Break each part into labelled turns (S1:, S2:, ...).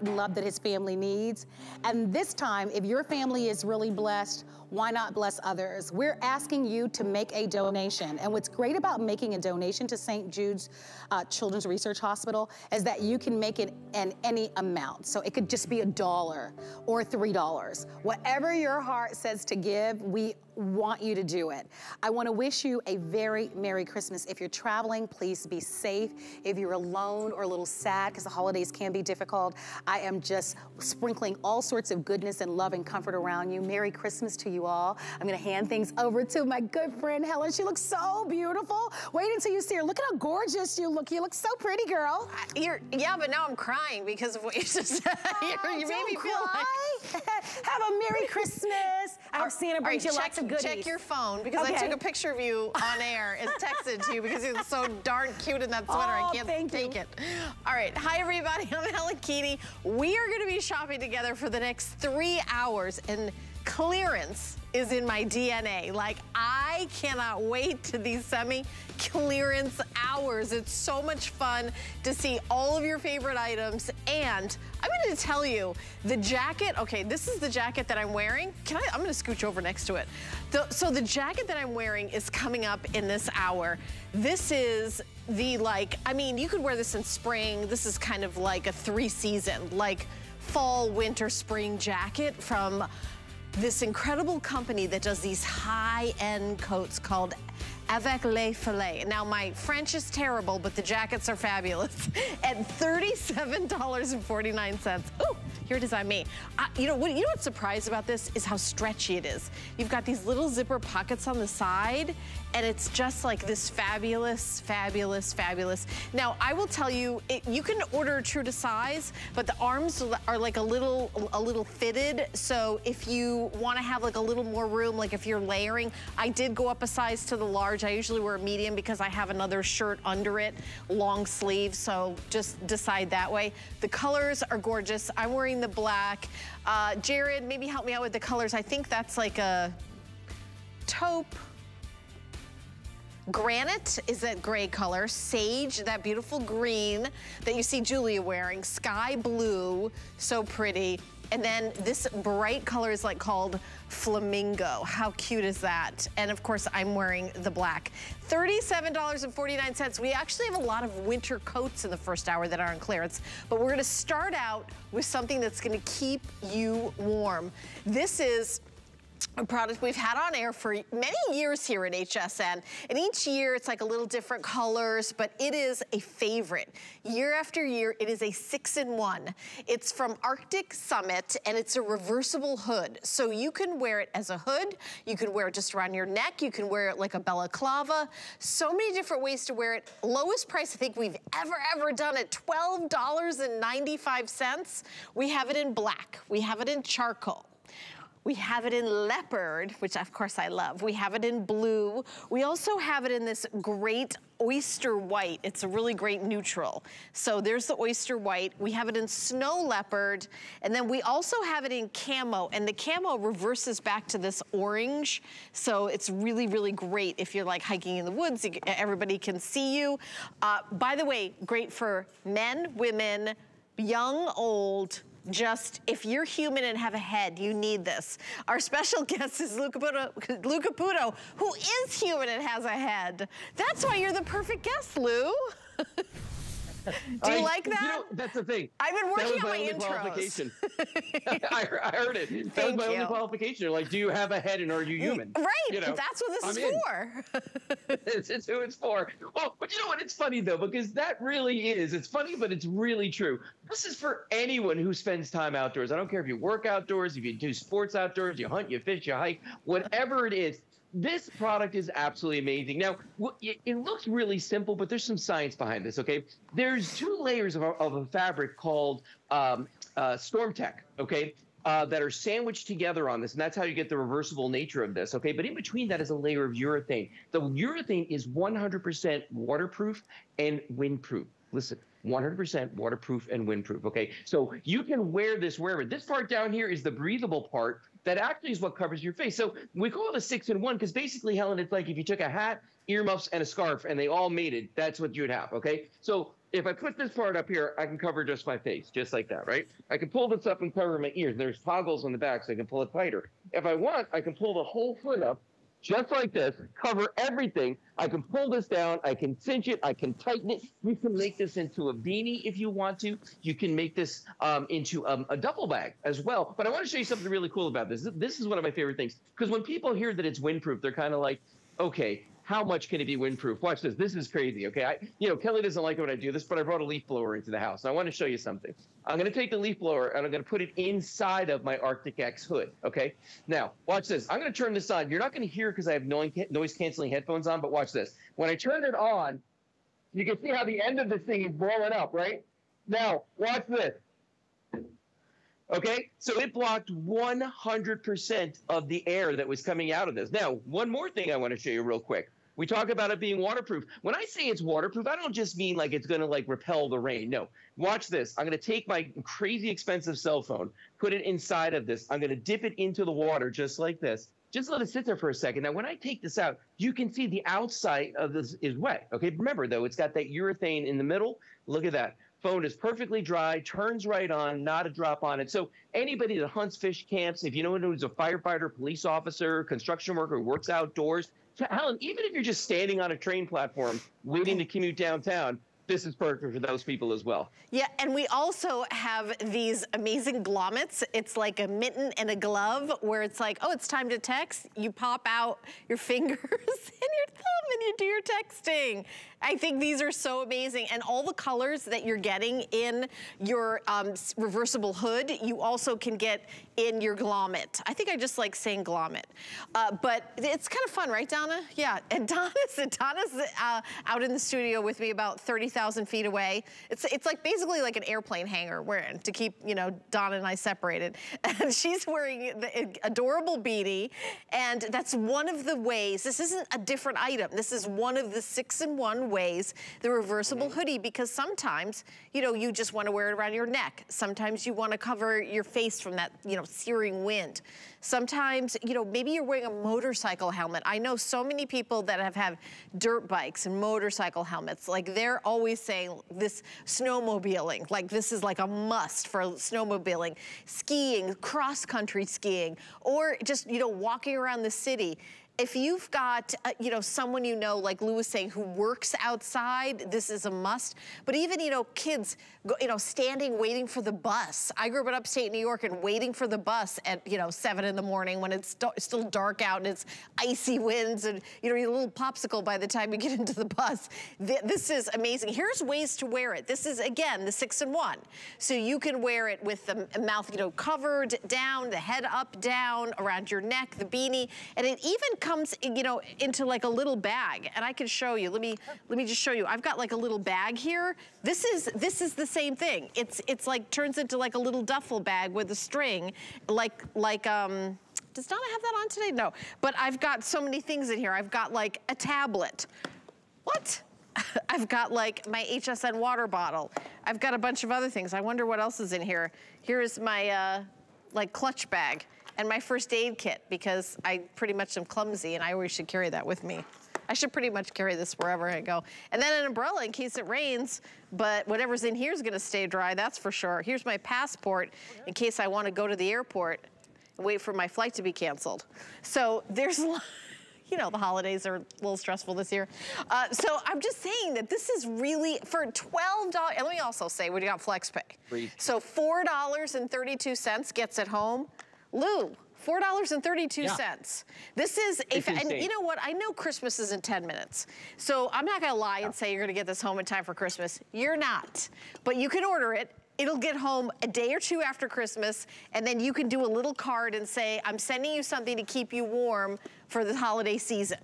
S1: and love that his family needs. And this time, if your family is really blessed, why not bless others? We're asking you to make a donation. And what's great about making a donation to St. Jude's uh, Children's Research Hospital is that you can make it in any amount. So it could just be a dollar or $3. Whatever your heart says to give, we want you to do it. I want to wish you a very Merry Christmas. If you're traveling, please be safe. If you're alone or a little sad because the holidays can be difficult, I am just sprinkling all sorts of goodness and love and comfort around you. Merry Christmas to you all. I'm going to hand things over to my good friend Helen. She looks so beautiful. Wait until you see her. Look at how gorgeous you look. You look so pretty, girl.
S2: You're, yeah, but now I'm crying because of what you just said.
S1: Oh,
S2: you
S1: made me feel like... Have a Merry Christmas. I Our Santa brings right, you lots of goodies.
S2: Check your phone because okay. I took a picture of you on air and texted to you because you're so darn cute in that sweater.
S1: Oh,
S2: I can't take
S1: you.
S2: it. All right. Hi, everybody. I'm Helen Keaney. We are going to be shopping together for the next three hours and clearance is in my DNA. Like, I cannot wait to these semi clearance hours. It's so much fun to see all of your favorite items. And I'm gonna tell you, the jacket, okay, this is the jacket that I'm wearing. Can I, I'm gonna scooch over next to it. The, so the jacket that I'm wearing is coming up in this hour. This is the like, I mean, you could wear this in spring. This is kind of like a three season, like fall, winter, spring jacket from this incredible company that does these high-end coats called Avec Les Filets. Now, my French is terrible, but the jackets are fabulous. At $37.49. Ooh, here it is on me. Uh, you know what? You know what's surprised about this is how stretchy it is. You've got these little zipper pockets on the side, and it's just like this fabulous, fabulous, fabulous. Now, I will tell you, it, you can order true to size, but the arms are like a little, a little fitted. So if you want to have like a little more room, like if you're layering, I did go up a size to the large. I usually wear a medium because I have another shirt under it, long sleeve. So just decide that way. The colors are gorgeous. I'm wearing the black. Uh, Jared, maybe help me out with the colors. I think that's like a taupe, Granite is that gray color. Sage, that beautiful green that you see Julia wearing. Sky blue, so pretty. And then this bright color is like called Flamingo. How cute is that? And of course, I'm wearing the black. $37.49. We actually have a lot of winter coats in the first hour that are on clearance, but we're gonna start out with something that's gonna keep you warm. This is a product we've had on air for many years here at HSN. And each year it's like a little different colors, but it is a favorite. Year after year, it is a six in one. It's from Arctic Summit and it's a reversible hood. So you can wear it as a hood. You can wear it just around your neck. You can wear it like a balaclava. So many different ways to wear it. Lowest price I think we've ever, ever done at $12.95. We have it in black. We have it in charcoal. We have it in leopard, which of course I love. We have it in blue. We also have it in this great oyster white. It's a really great neutral. So there's the oyster white. We have it in snow leopard. And then we also have it in camo. And the camo reverses back to this orange. So it's really, really great if you're like hiking in the woods. Everybody can see you. Uh, by the way, great for men, women, young, old, just, if you're human and have a head, you need this. Our special guest is Luca Puto, Luca Puto who is human and has a head. That's why you're the perfect guest, Lou. Do you I, like that?
S3: You know, that's the thing.
S2: I've been working
S3: on
S2: my,
S3: my
S2: intros.
S3: I, I, heard it. That
S2: Thank
S3: was my
S2: you.
S3: only qualification. Like, do you have a head and are you human?
S2: Mm, right.
S3: You know,
S2: that's what this
S3: I'm
S2: is
S3: in.
S2: for.
S3: it's, it's who it's for. Well, but you know what? It's funny though because that really is. It's funny, but it's really true. This is for anyone who spends time outdoors. I don't care if you work outdoors, if you do sports outdoors, you hunt, you fish, you hike, whatever it is this product is absolutely amazing. Now, it looks really simple, but there's some science behind this, okay? There's two layers of a, of a fabric called um, uh, StormTech, okay? Uh, that are sandwiched together on this, and that's how you get the reversible nature of this, okay? But in between that is a layer of urethane. The urethane is 100% waterproof and windproof. Listen, 100% waterproof and windproof. Okay, so you can wear this wherever. This part down here is the breathable part that actually is what covers your face. So we call it a six in one because basically, Helen, it's like if you took a hat, earmuffs, and a scarf and they all mated, that's what you'd have. Okay, so if I put this part up here, I can cover just my face, just like that, right? I can pull this up and cover my ears. There's toggles on the back, so I can pull it tighter. If I want, I can pull the whole foot up just like this, cover everything. I can pull this down, I can cinch it, I can tighten it. You can make this into a beanie if you want to. You can make this um, into um, a duffel bag as well. But I want to show you something really cool about this. This is one of my favorite things because when people hear that it's windproof, they're kind of like, okay, how much can it be windproof? Watch this. This is crazy. Okay. I, you know, Kelly doesn't like it when I do this, but I brought a leaf blower into the house. And I want to show you something. I'm going to take the leaf blower and I'm going to put it inside of my Arctic X hood. Okay. Now, watch this. I'm going to turn this on. You're not going to hear because I have noise canceling headphones on, but watch this. When I turn it on, you can see how the end of this thing is blowing up, right? Now, watch this. Okay, so it blocked 100% of the air that was coming out of this. Now, one more thing I want to show you real quick. We talk about it being waterproof. When I say it's waterproof, I don't just mean like it's going to like repel the rain. No. Watch this. I'm going to take my crazy expensive cell phone, put it inside of this. I'm going to dip it into the water just like this. Just let it sit there for a second. Now, when I take this out, you can see the outside of this is wet. Okay, remember though, it's got that urethane in the middle. Look at that phone is perfectly dry, turns right on, not a drop on it. So anybody that hunts fish camps, if you know who's a firefighter, police officer, construction worker who works outdoors, Helen, even if you're just standing on a train platform waiting to commute downtown, this is perfect for those people as well.
S2: Yeah, and we also have these amazing glommets. It's like a mitten and a glove where it's like, oh, it's time to text. You pop out your fingers and your thumb and you do your texting. I think these are so amazing. And all the colors that you're getting in your um, reversible hood, you also can get in your glommet. I think I just like saying glommet. Uh, but it's kind of fun, right, Donna? Yeah, and Donna's, Donna's uh, out in the studio with me about 30,000 feet away. It's, it's like basically like an airplane hangar we're in to keep, you know, Donna and I separated. And she's wearing the adorable beanie. And that's one of the ways, this isn't a different item. This is one of the six in one ways, the reversible mm -hmm. hoodie, because sometimes, you know, you just want to wear it around your neck. Sometimes you want to cover your face from that, you know, searing wind. Sometimes, you know, maybe you're wearing a motorcycle helmet. I know so many people that have had dirt bikes and motorcycle helmets. Like they're always saying this snowmobiling, like this is like a must for snowmobiling, skiing, cross country skiing, or just, you know, walking around the city if you've got, uh, you know, someone you know, like Lou was saying, who works outside, this is a must. But even, you know, kids, go, you know, standing waiting for the bus. I grew up in upstate New York and waiting for the bus at, you know, seven in the morning when it's still dark out and it's icy winds and, you know, you're a little popsicle by the time you get into the bus. This is amazing. Here's ways to wear it. This is, again, the six in one. So you can wear it with the mouth, you know, covered down, the head up, down, around your neck, the beanie, and it even comes, you know, into like a little bag. And I can show you. Let me let me just show you. I've got like a little bag here. This is this is the same thing. It's it's like turns into like a little duffel bag with a string, like like um. Does Donna have that on today? No. But I've got so many things in here. I've got like a tablet. What? I've got like my HSN water bottle. I've got a bunch of other things. I wonder what else is in here. Here's my uh, like clutch bag and my first aid kit because I pretty much am clumsy and I always should carry that with me. I should pretty much carry this wherever I go. And then an umbrella in case it rains, but whatever's in here is gonna stay dry, that's for sure. Here's my passport in case I wanna go to the airport and wait for my flight to be canceled. So there's you know, the holidays are a little stressful this year. Uh, so I'm just saying that this is really, for $12, and let me also say, we got FlexPay. Free. So $4.32 gets it home. Lou, $4.32. Yeah. This is a, and you know what? I know Christmas is in 10 minutes. So I'm not gonna lie and say you're gonna get this home in time for Christmas. You're not. But you can order it. It'll get home a day or two after Christmas, and then you can do a little card and say, I'm sending you something to keep you warm for the holiday season.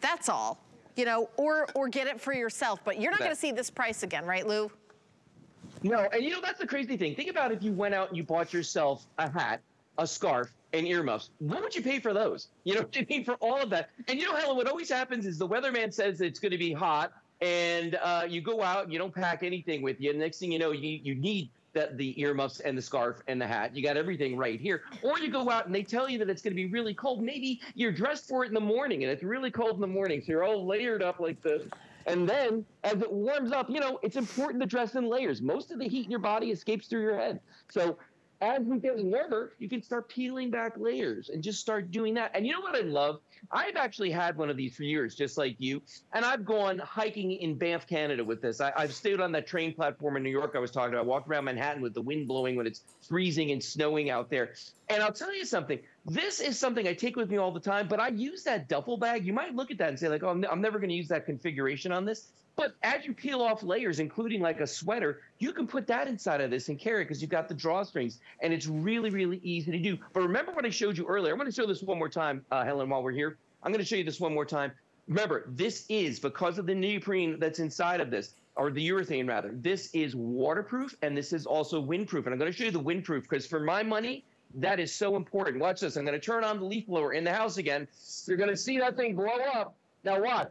S2: That's all. You know, or or get it for yourself. But you're not gonna see this price again, right, Lou?
S3: No, and you know, that's the crazy thing. Think about if you went out and you bought yourself a hat a scarf, and earmuffs. What would you pay for those? You know what I mean? For all of that. And you know, Helen, what always happens is the weatherman says it's going to be hot. and uh, you go out and you don't pack anything with you. And next thing you know, you you need the, the earmuffs and the scarf and the hat. You got everything right here. Or you go out and they tell you that it's going to be really cold. Maybe you're dressed for it in the morning and it's really cold in the morning. So you're all layered up like this. And then as it warms up, you know, it's important to dress in layers. Most of the heat in your body escapes through your head. So as we get warmer, you can start peeling back layers and just start doing that. And you know what I love? I've actually had one of these for years, just like you. And I've gone hiking in Banff, Canada with this. I, have stayed on that train platform in New York I was talking about, walked around Manhattan with the wind blowing when it's freezing and snowing out there. And I'll tell you something. This is something I take with me all the time, but I use that duffel bag. You might look at that and say, like, oh, I'm, I'm never going to use that configuration on this. But as you peel off layers, including like a sweater, you can put that inside of this and carry it because you've got the drawstrings, and it's really, really easy to do. But remember what I showed you earlier. I'm going to show this one more time, uh, Helen, while we're here. I'm going to show you this one more time. Remember, this is because of the neoprene that's inside of this, or the urethane rather. This is waterproof, and this is also windproof. And I'm going to show you the windproof because for my money, that is so important. Watch this. I'm going to turn on the leaf blower in the house again. You're going to see that thing blow up. Now watch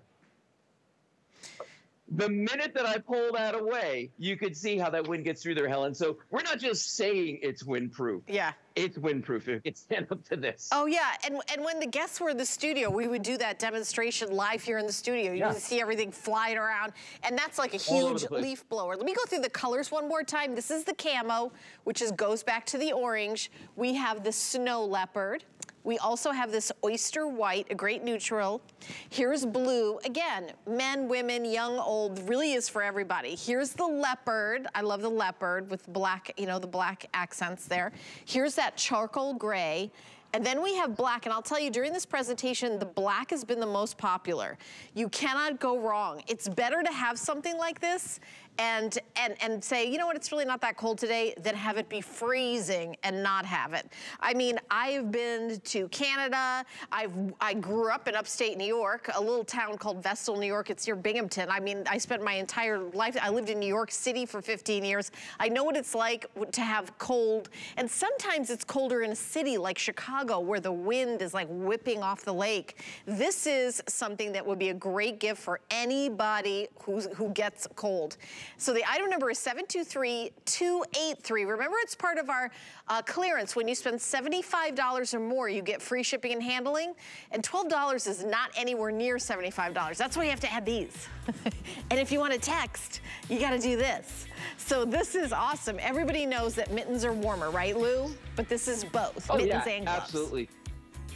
S3: the minute that I pull that away, you could see how that wind gets through there, Helen. So we're not just saying it's windproof.
S2: Yeah.
S3: It's windproof. It can stand up to this.
S2: Oh yeah, and and when the guests were in the studio, we would do that demonstration live here in the studio. You yeah. see everything flying around, and that's like a huge leaf blower. Let me go through the colors one more time. This is the camo, which is goes back to the orange. We have the snow leopard. We also have this oyster white, a great neutral. Here's blue. Again, men, women, young, old, really is for everybody. Here's the leopard. I love the leopard with black, you know, the black accents there. Here's that charcoal gray. And then we have black, and I'll tell you, during this presentation, the black has been the most popular. You cannot go wrong. It's better to have something like this and, and, and say, you know what, it's really not that cold today, then have it be freezing and not have it. I mean, I've been to Canada. I've, I grew up in upstate New York, a little town called Vestal, New York. It's near Binghamton. I mean, I spent my entire life, I lived in New York City for 15 years. I know what it's like to have cold. And sometimes it's colder in a city like Chicago where the wind is like whipping off the lake. This is something that would be a great gift for anybody who's, who gets cold. So the item number is 723283. Remember, it's part of our uh, clearance. When you spend $75 or more, you get free shipping and handling. And $12 is not anywhere near $75. That's why you have to add these. and if you want to text, you got to do this. So this is awesome. Everybody knows that mittens are warmer, right, Lou? But this is both,
S3: oh,
S2: mittens
S3: yeah,
S2: and gloves.
S3: absolutely.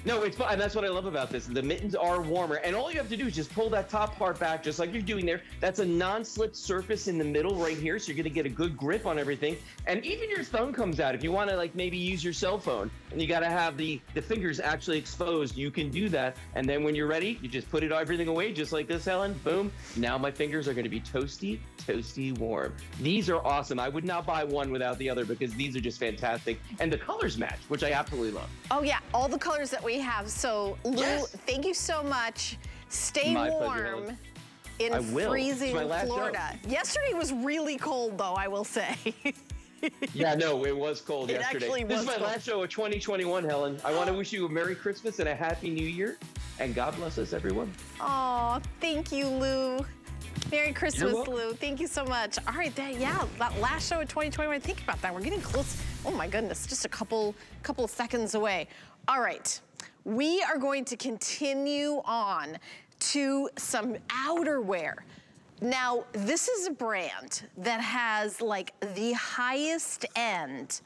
S3: No, it's fun. And that's what I love about this. The mittens are warmer. And all you have to do is just pull that top part back, just like you're doing there. That's a non-slip surface in the middle right here. So you're going to get a good grip on everything. And even your thumb comes out. If you want to like maybe use your cell phone and you got to have the, the fingers actually exposed, you can do that. And then when you're ready, you just put it everything away just like this, Helen. Boom. Now my fingers are going to be toasty, toasty warm. These are awesome. I would not buy one without the other because these are just fantastic. And the colors match, which I absolutely love.
S2: Oh yeah, all the colors that we have. So Lou, yes. thank you so much. Stay
S3: My
S2: warm. in freezing Florida. Show. Yesterday was really cold, though, I will say.
S3: yeah, no, it was cold
S2: it
S3: yesterday.
S2: this
S3: is my
S2: cold.
S3: last show of 2021, Helen. I want to wish you a Merry Christmas and a Happy New Year. And God bless us, everyone.
S2: Oh, thank you, Lou. Merry Christmas, Lou. Thank you so much. All right, that, yeah, that last show of 2021. Think about that. We're getting close. Oh my goodness, just a couple, couple seconds away. All right we are going to continue on to some outerwear. Now, this is a brand that has like the highest end,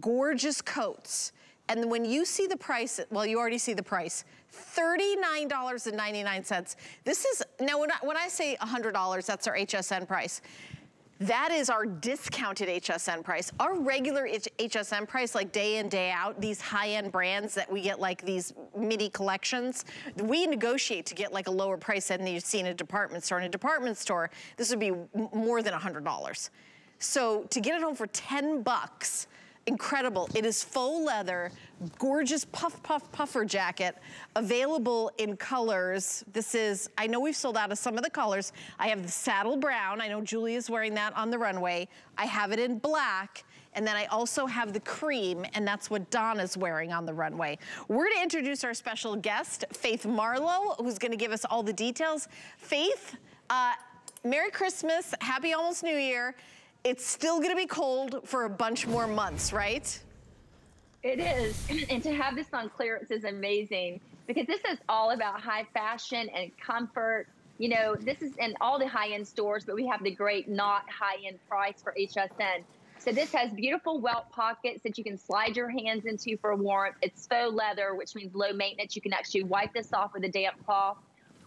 S2: gorgeous coats. And when you see the price, well, you already see the price, $39.99. This is, now when I, when I say $100, that's our HSN price. That is our discounted HSN price. Our regular HSN price, like day in, day out, these high-end brands that we get like these mini collections, we negotiate to get like a lower price than you see in a department store. In a department store, this would be more than $100. So to get it home for 10 bucks, incredible. It is faux leather, gorgeous puff puff puffer jacket, available in colors. This is, I know we've sold out of some of the colors. I have the saddle brown. I know Julie is wearing that on the runway. I have it in black. And then I also have the cream, and that's what Donna's wearing on the runway. We're gonna introduce our special guest, Faith Marlow, who's gonna give us all the details. Faith, uh, Merry Christmas, Happy Almost New Year. It's still gonna be cold for a bunch more months, right?
S4: It is, and to have this on clearance is amazing because this is all about high fashion and comfort. You know, this is in all the high-end stores, but we have the great not high-end price for HSN. So this has beautiful welt pockets that you can slide your hands into for warmth. It's faux leather, which means low maintenance. You can actually wipe this off with a damp cloth.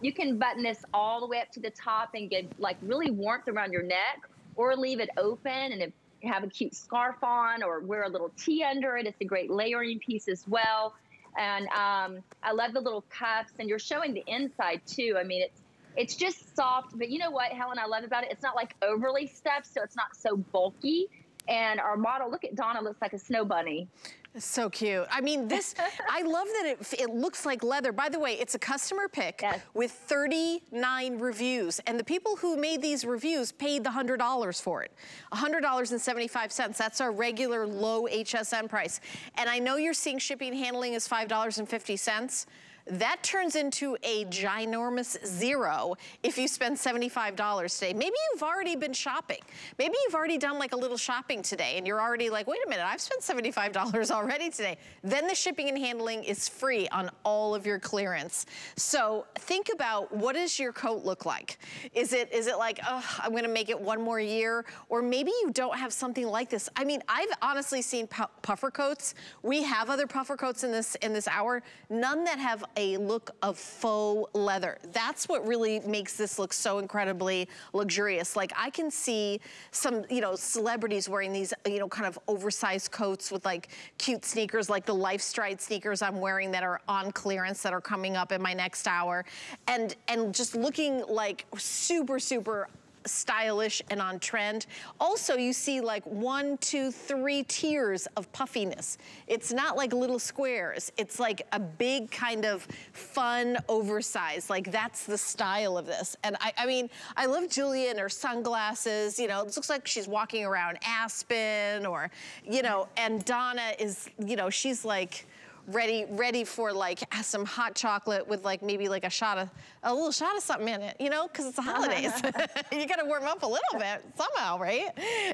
S4: You can button this all the way up to the top and get like really warmth around your neck or leave it open and if have a cute scarf on or wear a little tee under it. It's a great layering piece as well. And um, I love the little cuffs and you're showing the inside too. I mean, it's it's just soft, but you know what, Helen, I love about it? It's not like overly stuffed, so it's not so bulky. And our model, look at Donna, looks like a snow bunny.
S2: It's so cute. I mean, this, I love that it, it looks like leather. By the way, it's a customer pick yes. with 39 reviews. And the people who made these reviews paid the $100 for it. $100.75. That's our regular low HSN price. And I know you're seeing shipping handling is $5.50 that turns into a ginormous zero if you spend $75 today. Maybe you've already been shopping. Maybe you've already done like a little shopping today and you're already like, wait a minute, I've spent $75 already today. Then the shipping and handling is free on all of your clearance. So think about what does your coat look like? Is it is it like, oh, I'm gonna make it one more year? Or maybe you don't have something like this. I mean, I've honestly seen puffer coats. We have other puffer coats in this in this hour. None that have a look of faux leather. That's what really makes this look so incredibly luxurious. Like I can see some, you know, celebrities wearing these, you know, kind of oversized coats with like cute sneakers, like the LifeStride sneakers I'm wearing that are on clearance that are coming up in my next hour. And, and just looking like super, super stylish and on trend. Also, you see like one, two, three tiers of puffiness. It's not like little squares. It's like a big kind of fun oversized. Like that's the style of this. And I, I mean, I love Julia and her sunglasses. You know, it looks like she's walking around Aspen or, you know, and Donna is, you know, she's like, ready ready for like some hot chocolate with like maybe like a shot of a little shot of something in it you know? Because it's the holidays. You got to warm up a little bit somehow right?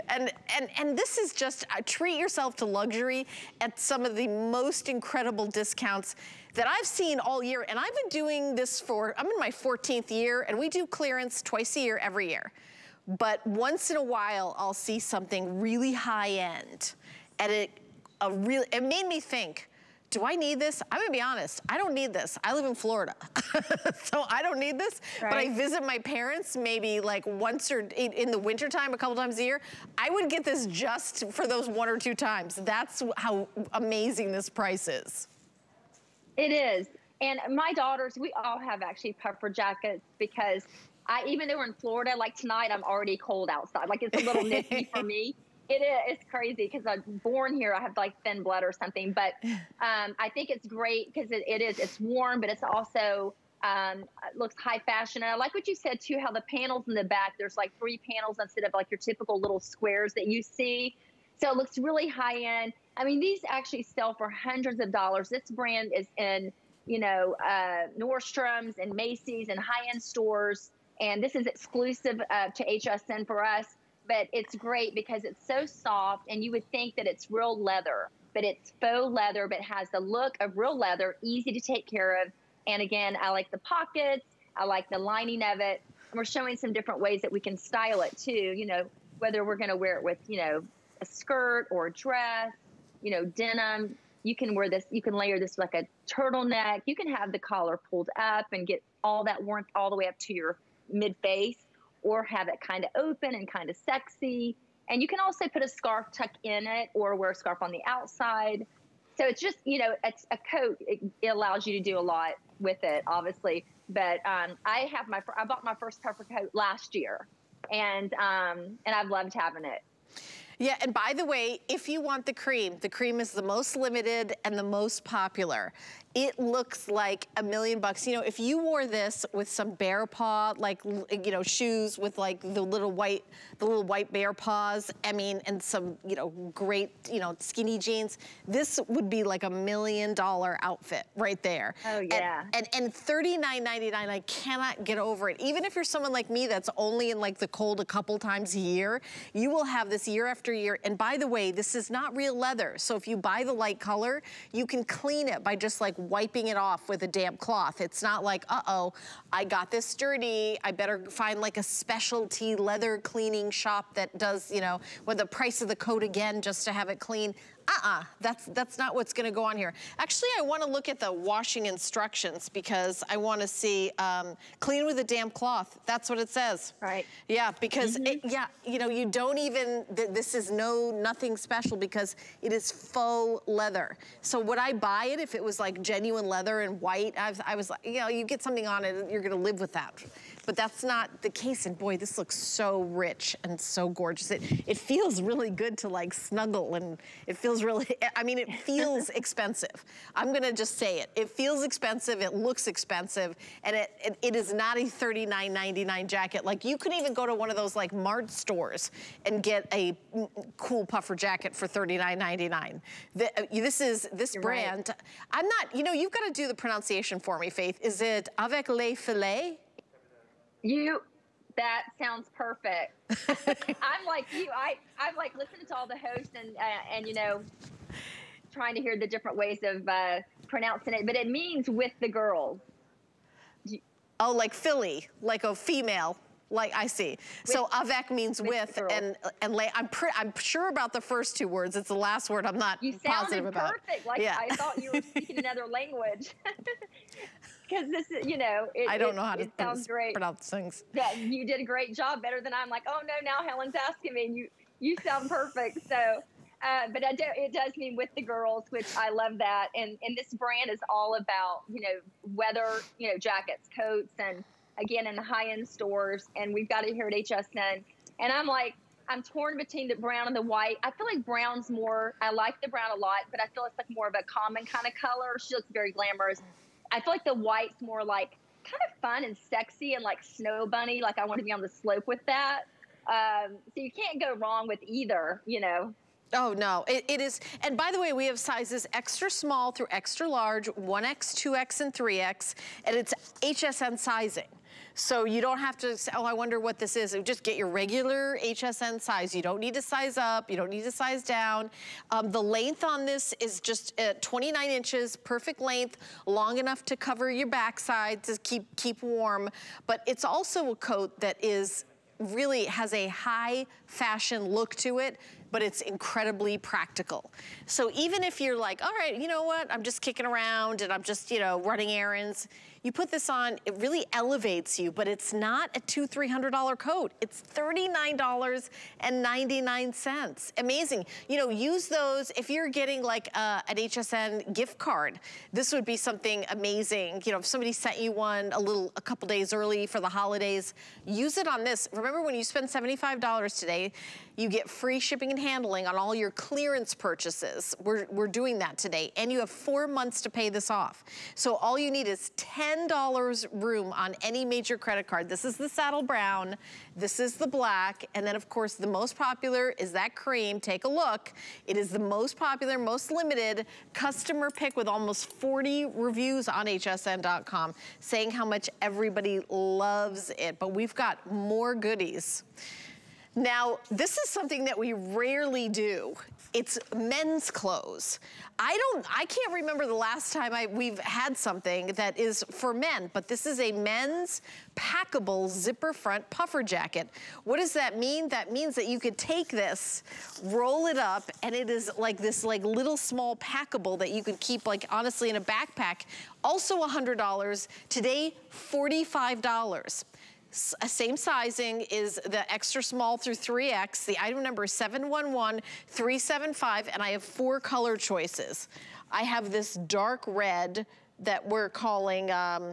S2: And and and this is just uh, treat yourself to luxury at some of the most incredible discounts that I've seen all year. And I've been doing this for I'm in my 14th year and we do clearance twice a year every year. But once in a while I'll see something really high end and it a really it made me think do I need this? I'm gonna be honest, I don't need this. I live in Florida, so I don't need this, right. but I visit my parents maybe like once or in the wintertime, a couple times a year. I would get this just for those one or two times. That's how amazing this price is.
S4: It is. And my daughters, we all have actually puffer jackets because I, even though we're in Florida, like tonight, I'm already cold outside. Like it's a little nippy for me. It is. It's crazy because I'm born here. I have like thin blood or something. But um, I think it's great because it, it is. It's warm, but it's also um, looks high fashion. And I like what you said too. How the panels in the back. There's like three panels instead of like your typical little squares that you see. So it looks really high end. I mean, these actually sell for hundreds of dollars. This brand is in, you know, uh, Nordstrom's and Macy's and high end stores. And this is exclusive uh, to HSN for us but it's great because it's so soft and you would think that it's real leather, but it's faux leather, but has the look of real leather, easy to take care of. And again, I like the pockets. I like the lining of it. And we're showing some different ways that we can style it too, you know, whether we're going to wear it with, you know, a skirt or a dress, you know, denim. You can wear this, you can layer this like a turtleneck. You can have the collar pulled up and get all that warmth all the way up to your mid face or have it kind of open and kind of sexy. And you can also put a scarf tuck in it or wear a scarf on the outside. So it's just, you know, it's a coat. It, it allows you to do a lot with it, obviously. But um, I have my, I bought my first puffer coat last year, and um, and I've loved having it.
S2: Yeah, and by the way, if you want the cream, the cream is the most limited and the most popular. It looks like a million bucks. You know, if you wore this with some bear paw, like, you know, shoes with like the little white, the little white bear paws, I mean, and some, you know, great, you know, skinny jeans, this would be like a million dollar outfit right there.
S4: Oh, yeah.
S2: And, and, and $39.99, I cannot get over it. Even if you're someone like me that's only in like the cold a couple times a year, you will have this year after year. And by the way, this is not real leather. So if you buy the light color, you can clean it by just like wiping it off with a damp cloth. It's not like, uh-oh, I got this dirty. I better find like a specialty leather cleaning shop that does, you know, with the price of the coat again just to have it clean uh-uh, that's, that's not what's gonna go on here. Actually, I wanna look at the washing instructions because I wanna see um, clean with a damp cloth. That's what it says.
S4: Right.
S2: Yeah, because, mm -hmm. it, yeah, you know, you don't even, th this is no, nothing special because it is faux leather. So would I buy it if it was like genuine leather and white? I was, I was like, you know, you get something on it, you're gonna live with that but that's not the case. And boy, this looks so rich and so gorgeous. It, it feels really good to like snuggle and it feels really, I mean, it feels expensive. I'm gonna just say it. It feels expensive, it looks expensive, and it, it, it is not a $39.99 jacket. Like you could even go to one of those like Mart stores and get a cool puffer jacket for $39.99. Uh, this is, this You're brand, right. I'm not, you know, you've got to do the pronunciation for me, Faith. Is it Avec les filets?
S4: You, that sounds perfect. I'm like you. I I'm like listening to all the hosts and uh, and you know trying to hear the different ways of uh, pronouncing it, but it means with the girls.
S2: Oh, like Philly, like a female. Like I see. With, so avec means with, with and and lay. I'm pretty I'm sure about the first two words. It's the last word I'm not
S4: you
S2: positive
S4: about. You sounded perfect. Like yeah. I thought you were speaking another language. because this is, you know, it,
S2: I don't
S4: it,
S2: know how to
S4: it sounds great.
S2: pronounce things.
S4: Yeah, you did a great job, better than I'm like, oh no, now Helen's asking me, and you you sound perfect. So, uh, but do, it does mean with the girls, which I love that. And and this brand is all about you know weather, you know jackets, coats, and again in the high end stores. And we've got it here at HSN. And I'm like, I'm torn between the brown and the white. I feel like brown's more. I like the brown a lot, but I feel it's like more of a common kind of color. She looks very glamorous. I feel like the white's more like kind of fun and sexy and like snow bunny. Like I want to be on the slope with that. Um, so you can't go wrong with either, you know.
S2: Oh no, it, it is, and by the way, we have sizes extra small through extra large, 1X, 2X, and 3X, and it's HSN sizing. So you don't have to say, oh, I wonder what this is. Just get your regular HSN size. You don't need to size up. You don't need to size down. Um, the length on this is just uh, 29 inches, perfect length, long enough to cover your backside to keep, keep warm. But it's also a coat that is really has a high fashion look to it but it's incredibly practical. So even if you're like, all right, you know what, I'm just kicking around and I'm just, you know, running errands, you put this on, it really elevates you, but it's not a two, $300 coat. It's $39.99. Amazing. You know, use those, if you're getting like uh, an HSN gift card, this would be something amazing. You know, if somebody sent you one a little, a couple days early for the holidays, use it on this. Remember when you spend $75 today, you get free shipping and handling on all your clearance purchases. We're, we're doing that today. And you have four months to pay this off. So all you need is $10 room on any major credit card. This is the saddle brown. This is the black. And then of course the most popular is that cream. Take a look. It is the most popular, most limited customer pick with almost 40 reviews on hsn.com saying how much everybody loves it. But we've got more goodies. Now, this is something that we rarely do. It's men's clothes. I don't, I can't remember the last time I, we've had something that is for men, but this is a men's packable zipper front puffer jacket. What does that mean? That means that you could take this, roll it up, and it is like this like little small packable that you could keep like honestly in a backpack. Also $100, today $45 same sizing is the extra small through 3X. The item number is 711375, and I have four color choices. I have this dark red that we're calling, um,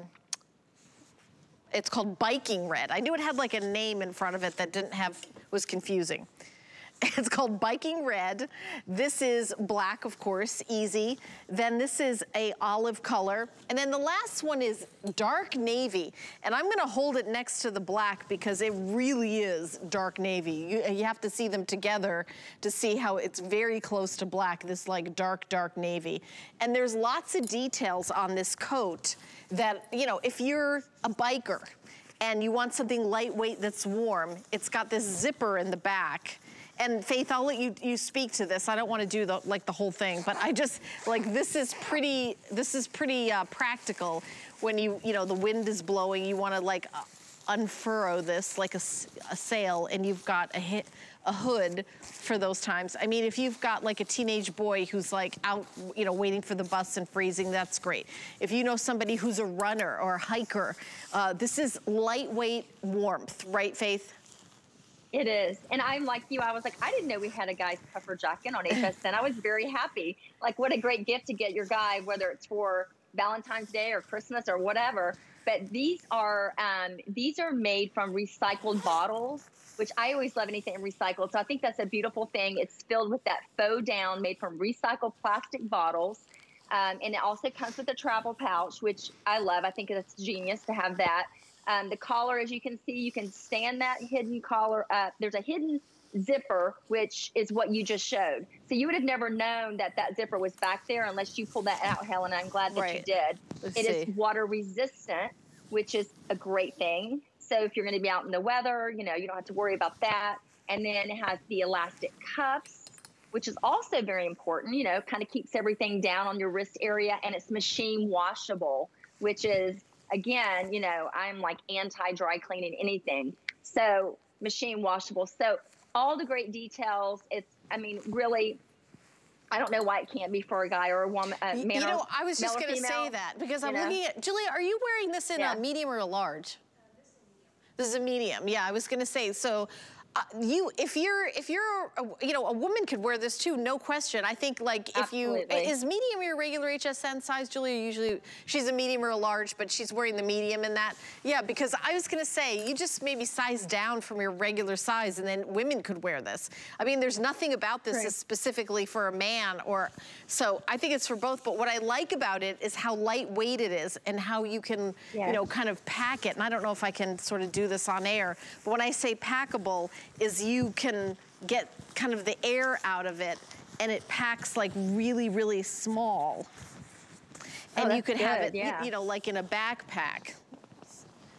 S2: it's called biking red. I knew it had like a name in front of it that didn't have, was confusing. It's called Biking Red. This is black, of course, easy. Then this is a olive color. And then the last one is dark navy. And I'm gonna hold it next to the black because it really is dark navy. You, you have to see them together to see how it's very close to black, this like dark, dark navy. And there's lots of details on this coat that, you know, if you're a biker, and you want something lightweight that's warm, it's got this zipper in the back and Faith, I'll let you, you speak to this. I don't want to do the, like the whole thing, but I just, like this is pretty, this is pretty uh, practical when you, you know, the wind is blowing, you want to like uh, unfurrow this like a, a sail and you've got a hit, a hood for those times. I mean, if you've got like a teenage boy who's like out, you know, waiting for the bus and freezing, that's great. If you know somebody who's a runner or a hiker, uh, this is lightweight warmth, right, Faith?
S4: It is. And I'm like you, I was like, I didn't know we had a guy's puffer jacket on HSN. I was very happy. Like, what a great gift to get your guy, whether it's for Valentine's Day or Christmas or whatever. But these are um, these are made from recycled bottles, which I always love anything recycled. So I think that's a beautiful thing. It's filled with that faux down made from recycled plastic bottles. Um, and it also comes with a travel pouch, which I love. I think it's genius to have that. Um, the collar, as you can see, you can stand that hidden collar up. There's a hidden zipper, which is what you just showed. So you would have never known that that zipper was back there unless you pulled that out, Helen. I'm glad that right. you did. Let's it see. is water resistant, which is a great thing. So if you're going to be out in the weather, you know, you don't have to worry about that. And then it has the elastic cuffs, which is also very important, you know, kind of keeps everything down on your wrist area. And it's machine washable, which is again, you know, I'm like anti dry cleaning anything. So machine washable. So all the great details. It's, I mean, really, I don't know why it can't be for a guy or a woman. Uh, man
S2: you know, I was just going to say that because I'm know? looking at Julia. Are you wearing this in yeah. a medium or a large? This is a medium. Yeah, I was going to say. So uh, you, if you're, if you're, a, you know, a woman could wear this too, no question. I think like if Absolutely. you, is medium your regular HSN size, Julia? Usually she's a medium or a large, but she's wearing the medium in that. Yeah, because I was gonna say, you just maybe size down from your regular size and then women could wear this. I mean, there's nothing about this right. specifically for a man or, so I think it's for both, but what I like about it is how lightweight it is and how you can, yes. you know, kind of pack it. And I don't know if I can sort of do this on air, but when I say packable, is you can get kind of the air out of it and it packs like really, really small. Oh, and you could good, have it, yeah. you know, like in a backpack.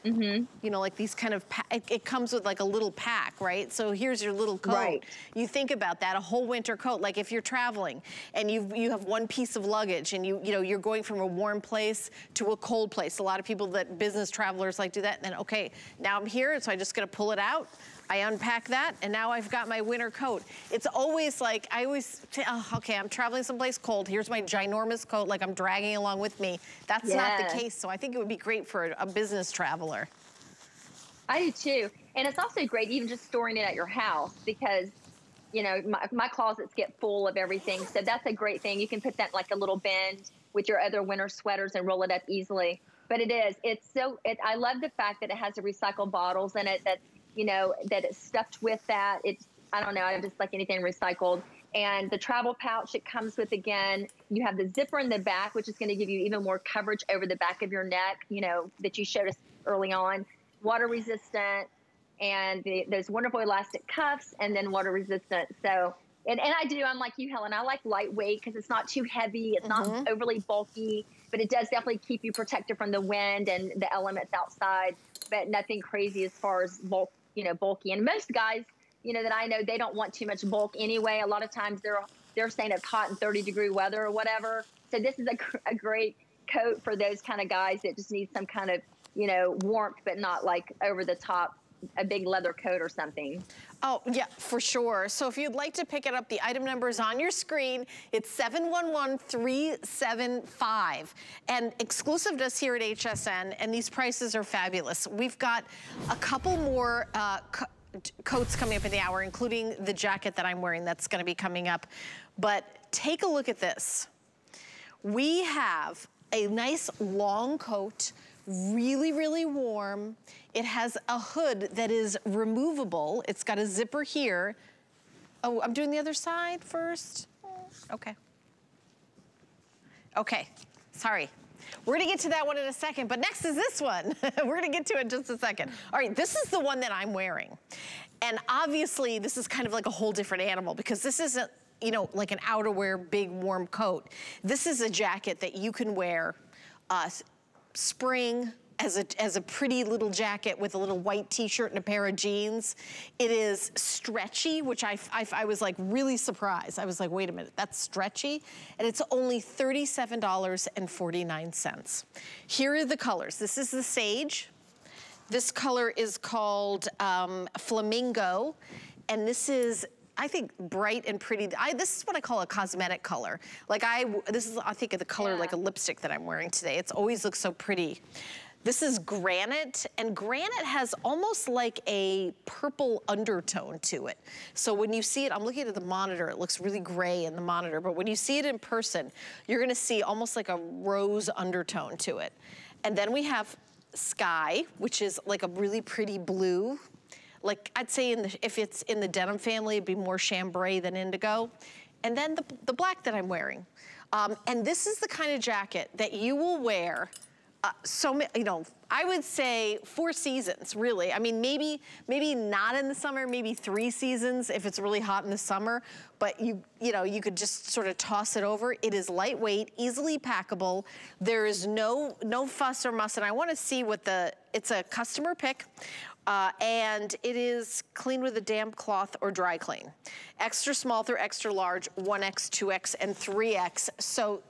S2: Mm -hmm. You know, like these kind of, it, it, comes with like a little pack, right? So here's your little coat. Right. You think about that, a whole winter coat. Like if you're traveling and you you have one piece of luggage and you you know you're going from a warm place to a cold place. A lot of people that business travelers like do that. And then okay, now I'm here, so I just gonna pull it out. I unpack that, and now I've got my winter coat. It's always like, I always, oh, okay, I'm traveling someplace cold. Here's my ginormous coat, like I'm dragging along with me. That's yes. not the case, so I think it would be great for a business traveler.
S4: I do too. And it's also great even just storing it at your house because, you know, my, my closets get full of everything. So that's a great thing. You can put that like a little bin with your other winter sweaters and roll it up easily. But it is, it's so, it, I love the fact that it has the recycled bottles in it that you know, that it's stuffed with that. It's, I don't know, I just like anything recycled. And the travel pouch it comes with again, you have the zipper in the back, which is going to give you even more coverage over the back of your neck, you know, that you showed us early on. Water resistant, and the, those wonderful elastic cuffs, and then water resistant. So, and, and I do, I'm like you, Helen, I like lightweight because it's not too heavy, it's mm-hmm. not overly bulky, but it does definitely keep you protected from the wind and the elements outside, but nothing crazy as far as bulk you know, bulky. And most guys, you know, that I know, they don't want too much bulk anyway. A lot of times they're they're saying it's hot in 30 degree weather or whatever. So this is a, a great coat for those kind of guys that just need some kind of, you know, warmth, but not like over the top a big leather coat or something.
S2: Oh, yeah, for sure. So if you'd like to pick it up, the item number is on your screen. It's 711375. And exclusive to us here at HSN, and these prices are fabulous. We've got a couple more uh, co coats coming up in the hour, including the jacket that I'm wearing that's gonna be coming up. But take a look at this. We have a nice long coat, really, really warm. It has a hood that is removable. It's got a zipper here. Oh, I'm doing the other side first. Okay. Okay, sorry. We're gonna get to that one in a second, but next is this one. We're gonna get to it in just a second. All right, this is the one that I'm wearing. And obviously, this is kind of like a whole different animal because this isn't, you know, like an outerwear big warm coat. This is a jacket that you can wear uh, spring, as a, as a pretty little jacket with a little white t-shirt and a pair of jeans. It is stretchy, which I, I, I, was like really surprised. I was like, wait a minute, that's stretchy? And it's only $37.49. Here are the colors. This is the sage. This color is called um, flamingo. And this is I think bright and pretty. I, this is what I call a cosmetic color. Like I, this is I think of the color yeah. like a lipstick that I'm wearing today. It's always looks so pretty. This is granite, and granite has almost like a purple undertone to it. So when you see it, I'm looking at the monitor, it looks really gray in the monitor, but when you see it in person, you're gonna see almost like a rose undertone to it. And then we have sky, which is like a really pretty blue. Like I'd say in the, if it's in the denim family, it'd be more chambray than indigo. And then the, the black that I'm wearing. Um, and this is the kind of jacket that you will wear uh, so you know, I would say four seasons, really. I mean, maybe, maybe not in the summer, maybe three seasons if it's really hot in the summer, but you, you know, you could just sort of toss it over. It is lightweight, easily packable. There is no, no fuss or muss, and I wanna see what the, it's a customer pick. Uh, and it is clean with a damp cloth or dry clean. Extra small through extra large, 1X, 2X, and 3X. So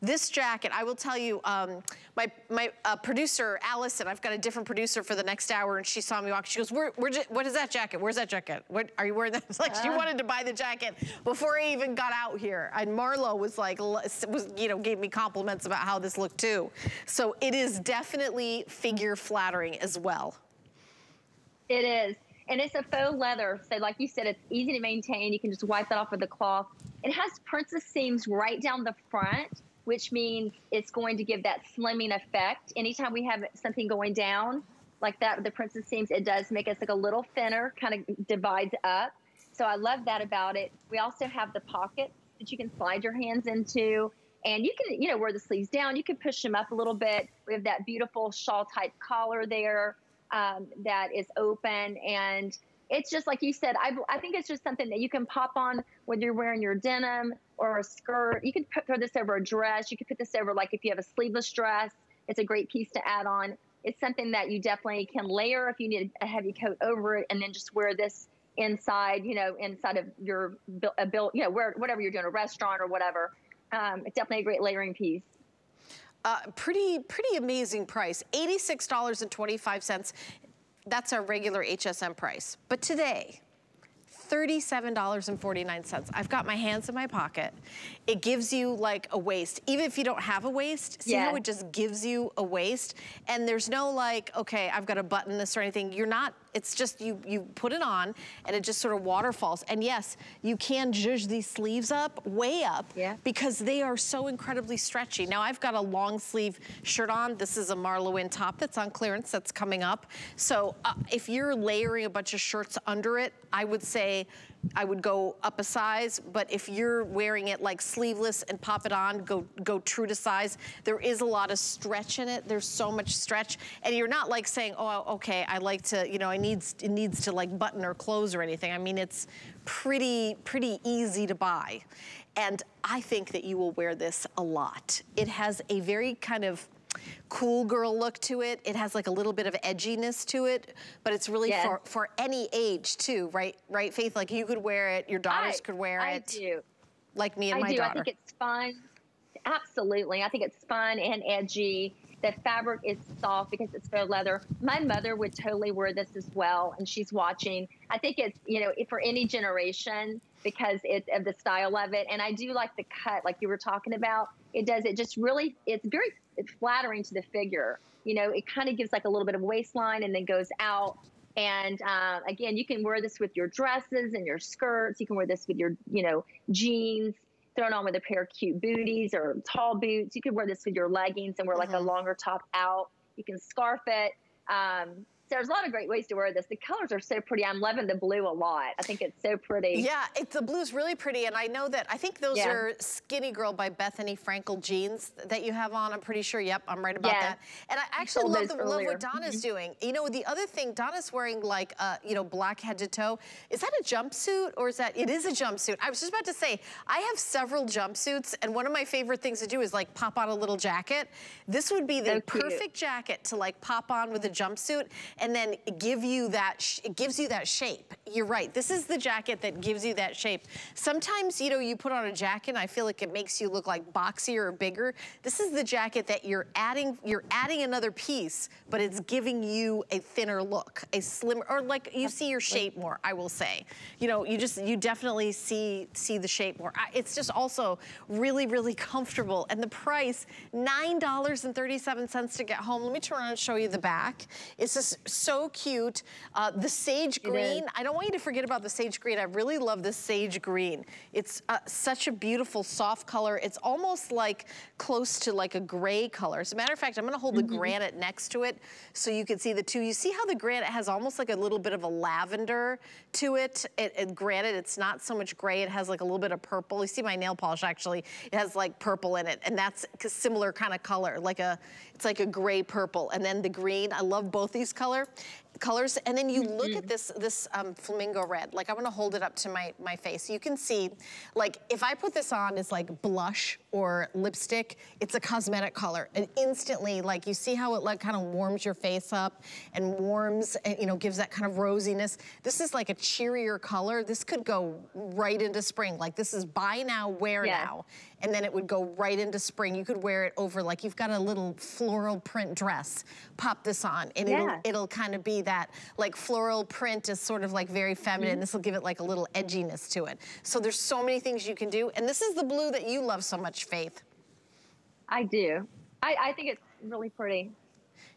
S2: this jacket, I will tell you, um, my, my uh, producer, Allison, I've got a different producer for the next hour, and she saw me walk. She goes, Where, where, what is that jacket? Where's that jacket? What, are you wearing that? It's like uh. she wanted to buy the jacket before I even got out here. And Marlow was like, was, you know, gave me compliments about how this looked too. So it is definitely figure flattering as well.
S4: It is. And it's a faux leather. So like you said, it's easy to maintain. You can just wipe that off with a cloth. It has princess seams right down the front, which means it's going to give that slimming effect. Anytime we have something going down like that, the princess seams, it does make us like a little thinner, kind of divides up. So I love that about it. We also have the pockets that you can slide your hands into. And you can, you know, wear the sleeves down. You can push them up a little bit. We have that beautiful shawl type collar there um, that is open. And it's just like you said, I, I think it's just something that you can pop on whether you're wearing your denim or a skirt. You can put, throw this over a dress. You could put this over like if you have a sleeveless dress. It's a great piece to add on. It's something that you definitely can layer if you need a heavy coat over it, and then just wear this inside, you know, inside of your a bill, you know, where whatever you're doing, a restaurant or whatever. Um, it's definitely a great layering piece.
S2: Uh, pretty, pretty amazing price. $86.25 that's our regular HSN price. But today, $37.49. I've got my hands in my pocket. It gives you like a waist. Even if you don't have a waist, see how it just gives you a waist? And there's no like, okay, I've got to button this or anything. You're not it's just you, you put it on and it just sort of waterfalls. And yes, you can zhuzh these sleeves up, way up, yeah. because they are so incredibly stretchy. Now I've got a long sleeve shirt on. This is a Marlowe top that's on clearance that's coming up. So uh, if you're layering a bunch of shirts under it, I would say I would go up a size, but if you're wearing it like sleeveless and pop it on, go, go true to size. There is a lot of stretch in it. There's so much stretch. And you're not like saying, oh, okay, I like to, you know, it needs, it needs to like button or close or anything. I mean, it's pretty, pretty easy to buy. And I think that you will wear this a lot. It has a very kind of cool girl look to it. It has like a little bit of edginess to it, but it's really yes. for, for any age too, right? Right, Faith? Like you could wear it, your daughters I, could wear
S4: I
S2: it.
S4: I do.
S2: Like me and
S4: I
S2: my
S4: do.
S2: daughter.
S4: I think it's fun. Absolutely. I think it's fun and edgy. The fabric is soft because it's faux leather. My mother would totally wear this as well, and she's watching. I think it's, you know, for any generation because it, of the style of it. And I do like the cut, like you were talking about. It does, it just really, it's very it's flattering to the figure. You know, it kind of gives like a little bit of waistline and then goes out. And uh, again, you can wear this with your dresses and your skirts. You can wear this with your, you know, jeans, thrown on with a pair of cute booties or tall boots. You can wear this with your leggings and wear like mm-hmm. a longer top out. You can scarf it. Um, there's a lot of great ways to wear this. The colors are so pretty. I'm loving the blue a lot. I think it's so pretty.
S2: Yeah, it, the blue's really pretty. And I know that, I think those yeah. are Skinny Girl by Bethenny Frankel jeans that you have on. I'm pretty sure. Yep, I'm right about that. And I actually love, the, love what Donna's mm -hmm. doing. You know, the other thing, Donna's wearing like, uh, you know, black head to toe. Is that a jumpsuit or is that, it is a jumpsuit. I was just about to say, I have several jumpsuits and one of my favorite things to do is like pop on a little jacket. This would be the so perfect jacket to like pop on with a jumpsuit and then give you that, it gives you that shape. You're right, this is the jacket that gives you that shape. Sometimes, you know, you put on a jacket and I feel like it makes you look like boxier or bigger. This is the jacket that you're adding, you're adding another piece, but it's giving you a thinner look, a slimmer, or like you see your shape more, I will say. You know, you just, you definitely see, see the shape more. It's just also really, really comfortable. And the price, $9.37 to get home. Let me turn around and show you the back. It's just so cute. Uh, the sage green, I don't want you to forget about the sage green. I really love the sage green. It's uh, such a beautiful soft color. It's almost like close to like a gray color. As a matter of fact, I'm gonna hold mm -hmm. the mm-hmm. granite next to it so you can see the two. You see how the granite has almost like a little bit of a lavender to it. It, it granted, it's not so much gray. It has like a little bit of purple. You see my nail polish actually, it has like purple in it and that's a similar kind of color, like a, it's like a gray purple. And then the green, I love both these color colors. And then you look at mm-hmm. this this um, flamingo red. Like I'm gonna hold it up to my, my face. You can see, like if I put this on as like blush or lipstick, it's a cosmetic color. And instantly, like you see how it like kind of warms your face up and warms, and, you know, gives that kind of rosiness. This is like a cheerier color. This could go right into spring. Like this is buy now, wear yeah. now and then it would go right into spring. You could wear it over like you've got a little floral print dress. Pop this on and yeah. it'll, it'll kind of be that like floral print is sort of like very feminine. Mm -hmm. This will give it like a little edginess to it. So there's so many things you can do. And this is the blue that you love so much, Faith.
S4: I do. I, I think it's really pretty.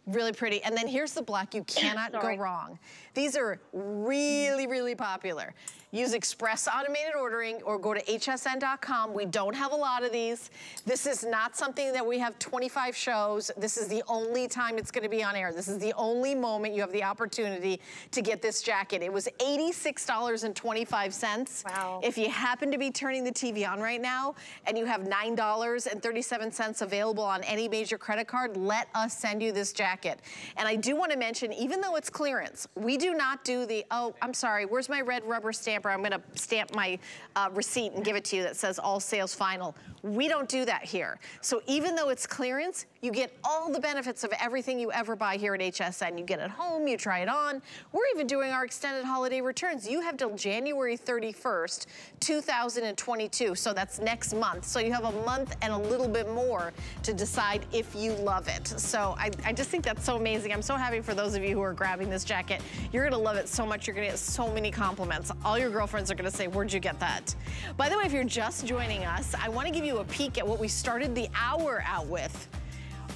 S2: Really pretty. And then here's the black. You cannot go wrong. These are really, really popular. Use Express Automated Ordering or go to hsn.com. We don't have a lot of these. This is not something that we have 25 shows. This is the only time it's gonna be on air. This is the only moment you have the opportunity to get this jacket. It was $86.25.
S4: Wow.
S2: If you happen to be turning the TV on right now and you have $9.37 available on any major credit card, let us send you this jacket. And I do wanna mention, even though it's clearance, we do not do the, oh, I'm sorry, where's my red rubber stamp stamper. I'm gonna stamp my uh, receipt and give it to you that says all sales final. We don't do that here. So even though it's clearance, you get all the benefits of everything you ever buy here at HSN. You get it home, you try it on. We're even doing our extended holiday returns. You have till January 31st, 2022. So that's next month. So you have a month and a little bit more to decide if you love it. So I, I just think that's so amazing. I'm so happy for those of you who are grabbing this jacket. You're gonna love it so much. You're gonna get so many compliments. All your girlfriends are gonna say, where'd you get that? By the way, if you're just joining us, I wanna give you a peek at what we started the hour out with.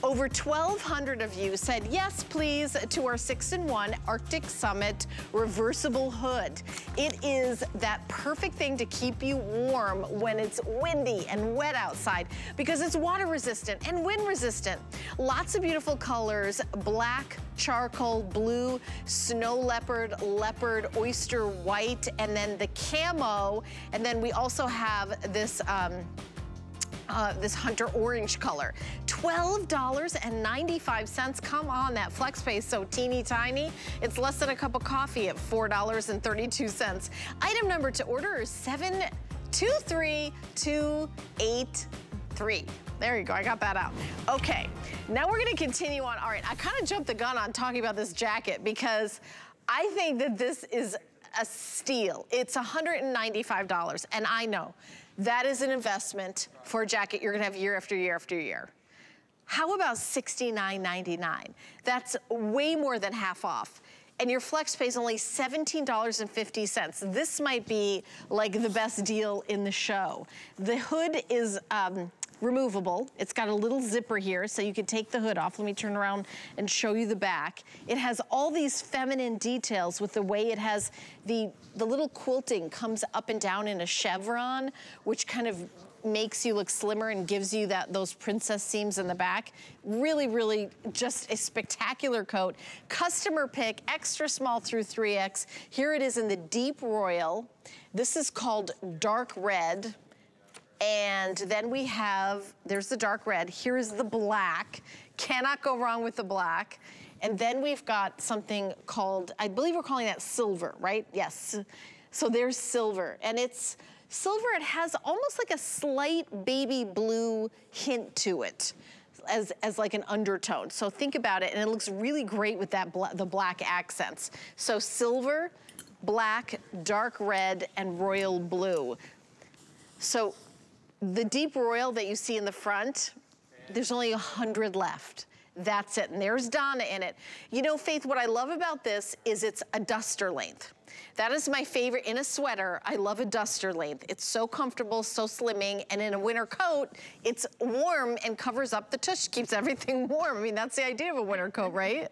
S2: Over 1,200 of you said yes, please, to our 6-in-1 Arctic Summit reversible hood. It is that perfect thing to keep you warm when it's windy and wet outside because it's water resistant and wind resistant. Lots of beautiful colors, black, charcoal, blue, snow leopard, leopard, oyster white, and then the camo. And then we also have this um, uh, this hunter orange color. $12.95. Come on, that flex pay so teeny tiny. It's less than a cup of coffee at $4.32. Item number to order is 723283. There you go, I got that out. Okay, now we're gonna continue on. All right, I kind of jumped the gun on talking about this jacket because I think that this is a steal. It's $195, and I know that is an investment for a jacket you're gonna have year after year after year. How about $69.99? That's way more than half off and your flex pay is only $17.50. This might be like the best deal in the show. The hood is um, removable. It's got a little zipper here so you can take the hood off. Let me turn around and show you the back. It has all these feminine details with the way it has the, the little quilting comes up and down in a chevron, which kind of makes you look slimmer and gives you that those princess seams in the back. Really, really just a spectacular coat. Customer pick, extra small through 3X. Here it is in the deep royal. This is called dark red. And then we have, there's the dark red. Here's the black. Cannot go wrong with the black. And then we've got something called, I believe we're calling that silver, right? Yes. So there's silver. And it's silver, it has almost like a slight baby blue hint to it. As, as like an undertone. So think about it, and it looks really great with that the black accents. So silver, black, dark red, and royal blue. So the deep royal that you see in the front, there's only a 100 left. That's it, and there's Donna in it. You know, Faith, what I love about this is it's a duster length. That is my favorite in a sweater. I love a duster length. It's so comfortable, so slimming, and in a winter coat, it's warm and covers up the tush, keeps everything warm. I mean, that's the idea of a winter coat, right?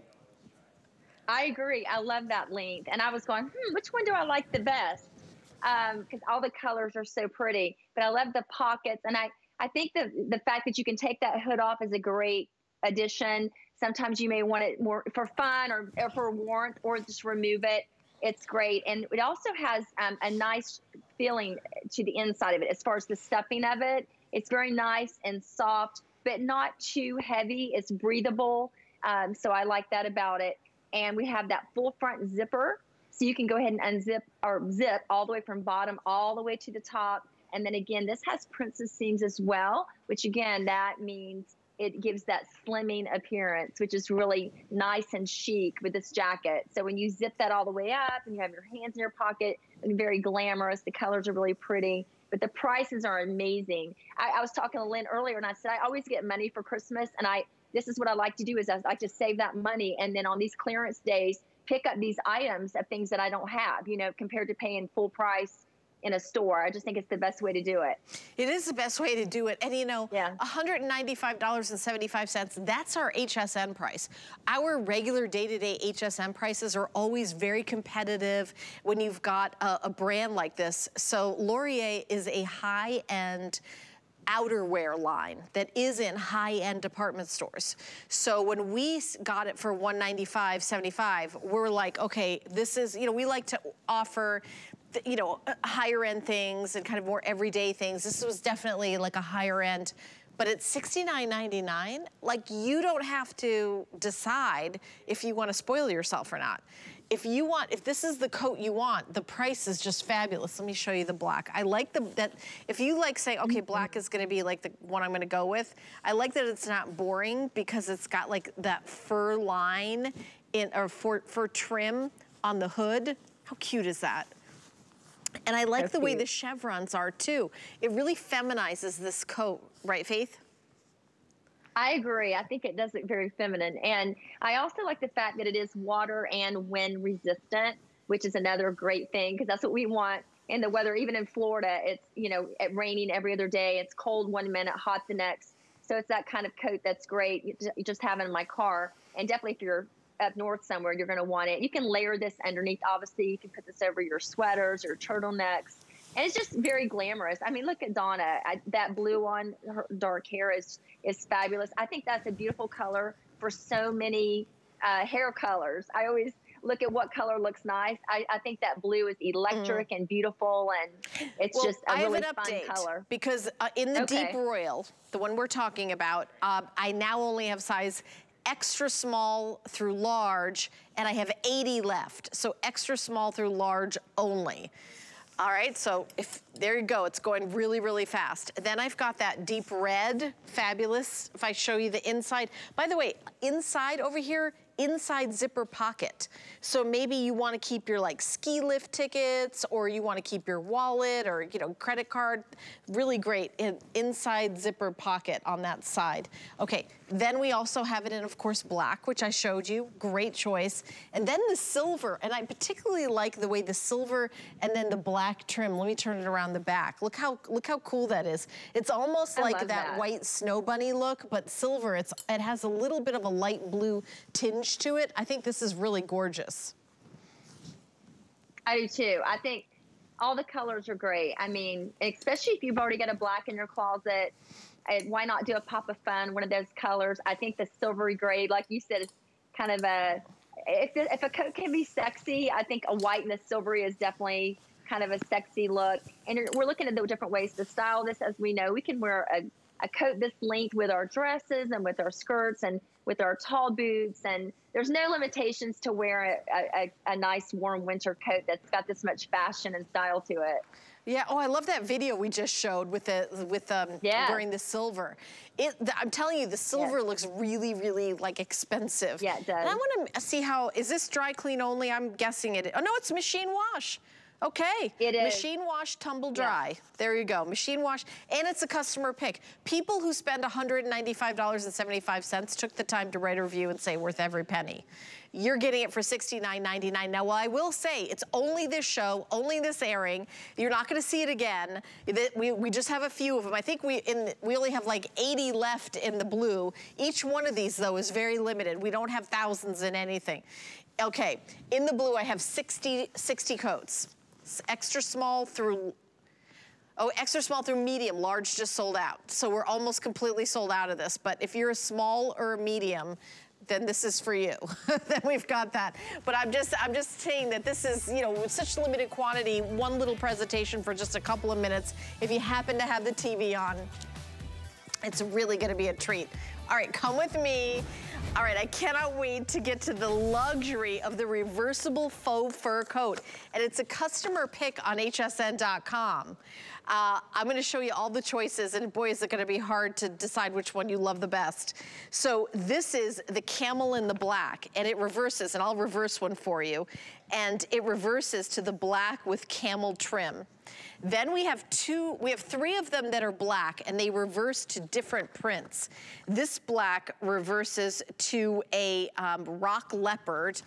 S4: I agree. I love that length. And I was going, hmm, which one do I like the best? Because um, all the colors are so pretty. But I love the pockets. And I, I think the, the fact that you can take that hood off is a great addition. Sometimes you may want it more for fun or, or for warmth or just remove it. It's great. And it also has um, a nice feeling to the inside of it as far as the stuffing of it. It's very nice and soft, but not too heavy. It's breathable. Um, so I like that about it. And we have that full front zipper. So you can go ahead and unzip or zip all the way from bottom all the way to the top. And then again, this has princess seams as well, which again, that means it gives that slimming appearance, which is really nice and chic with this jacket. So when you zip that all the way up and you have your hands in your pocket, very glamorous. The colors are really pretty, but the prices are amazing. I, I was talking to Lynn earlier, and I said I always get money for Christmas, and I this is what I like to do is I like to save that money, and then on these clearance days, pick up these items of things that I don't have. You know, compared to paying full price in a store. I just think it's the best way to do it.
S2: It is the best way to do it. And you know, yeah. $195.75, that's our HSN price. Our regular day-to-day -day HSN prices are always very competitive when you've got a, a brand like this. So Laurier is a high-end outerwear line that is in high-end department stores. So when we got it for $195.75, we're like, okay, this is, you know, we like to offer you know, uh, higher end things and kind of more everyday things. This was definitely like a higher end, but at $69.99, like you don't have to decide if you want to spoil yourself or not. If you want, if this is the coat you want, the price is just fabulous. Let me show you the black. I like the, that, if you like saying, okay, mm-hmm. black is gonna be like the one I'm gonna go with, I like that it's not boring because it's got like that fur line in, or fur, fur trim on the hood. How cute is that? And I like That's the way the chevrons are too. It really feminizes this coat, right, Faith?
S4: I agree. I think it does look very feminine. And I also like the fact that it is water and wind resistant, which is another great thing because that's what we want in the weather. Even in Florida, it's, you know, it raining every other day. It's cold one minute, hot the next. So it's that kind of coat that's great. You just have it in my car. And definitely if you're up north somewhere, you're going to want it. You can layer this underneath. Obviously, you can put this over your sweaters or turtlenecks. And it's just very glamorous. I mean, look at Donna. I, that blue on her dark hair is is fabulous. I think that's a beautiful color for so many uh, hair colors. I always look at what color looks nice. I, I think that blue is electric mm. and beautiful, and it's
S2: well,
S4: just a
S2: I
S4: really
S2: have an
S4: fun
S2: update
S4: color.
S2: Because uh, in the okay. deep royal, the one we're talking about, uh, I now only have size extra small through large, and I have 80 left. So extra small through large only. All right, so if there you go, it's going really, really fast. Then I've got that deep red, fabulous. If I show you the inside. By the way, inside over here, inside zipper pocket. So maybe you wanna keep your like ski lift tickets or you wanna keep your wallet or you know credit card. Really great in, inside zipper pocket on that side. Okay, then we also have it in of course black, which I showed you, great choice. And then the silver, and I particularly like the way the silver and then the black trim. Let me turn it around the back. Look how look how cool that is. It's almost I like that, that white snow bunny look, but silver, it's it has a little bit of a light blue tinge to it. I think this is really gorgeous.
S4: I do too. I think all the colors are great. I mean, especially if you've already got a black in your closet, and why not do a pop of fun, one of those colors? I think the silvery gray, like you said, is kind of a if, if a coat can be sexy, I think a white and a silvery is definitely kind of a sexy look. And we're looking at the different ways to style this. As we know, we can wear a, a coat this length with our dresses and with our skirts and with our tall boots. And there's no limitations to wear a, a, a nice warm winter coat that's got this much fashion and style to it.
S2: Yeah. Oh, I love that video we just showed with the with um yeah. wearing the silver. It. The, I'm telling you, the silver yeah. looks really, really like expensive.
S4: Yeah, it does. And
S2: I want to see how is this dry clean only? I'm guessing it. Oh no, it's machine wash. Okay.
S4: It is.
S2: Machine wash, tumble dry. Yeah. There you go. Machine wash. And it's a customer pick. People who spend $195.75 took the time to write a review and say worth every penny. You're getting it for $69.99. Now, while I will say it's only this show, only this airing, you're not going to see it again. We, we just have a few of them. I think we in we only have like 80 left in the blue. Each one of these, though, is very limited. We don't have thousands in anything. Okay, in the blue, I have 60, 60 coats. Extra small through Oh, extra small through medium, large just sold out. So we're almost completely sold out of this. But if you're a small or a medium, then this is for you. then we've got that. But I'm just I'm just saying that this is, you know, with such limited quantity, one little presentation for just a couple of minutes. If you happen to have the TV on, it's really gonna be a treat. All right, come with me. All right, I cannot wait to get to the luxury of the reversible faux fur coat. And it's a customer pick on hsn.com. Uh, I'm gonna show you all the choices and boy, is it gonna be hard to decide which one you love the best. So this is the camel in the black and it reverses and I'll reverse one for you. And it reverses to the black with camel trim. Then we have two, we have three of them that are black and they reverse to different prints. This black reverses to a um, rock leopard.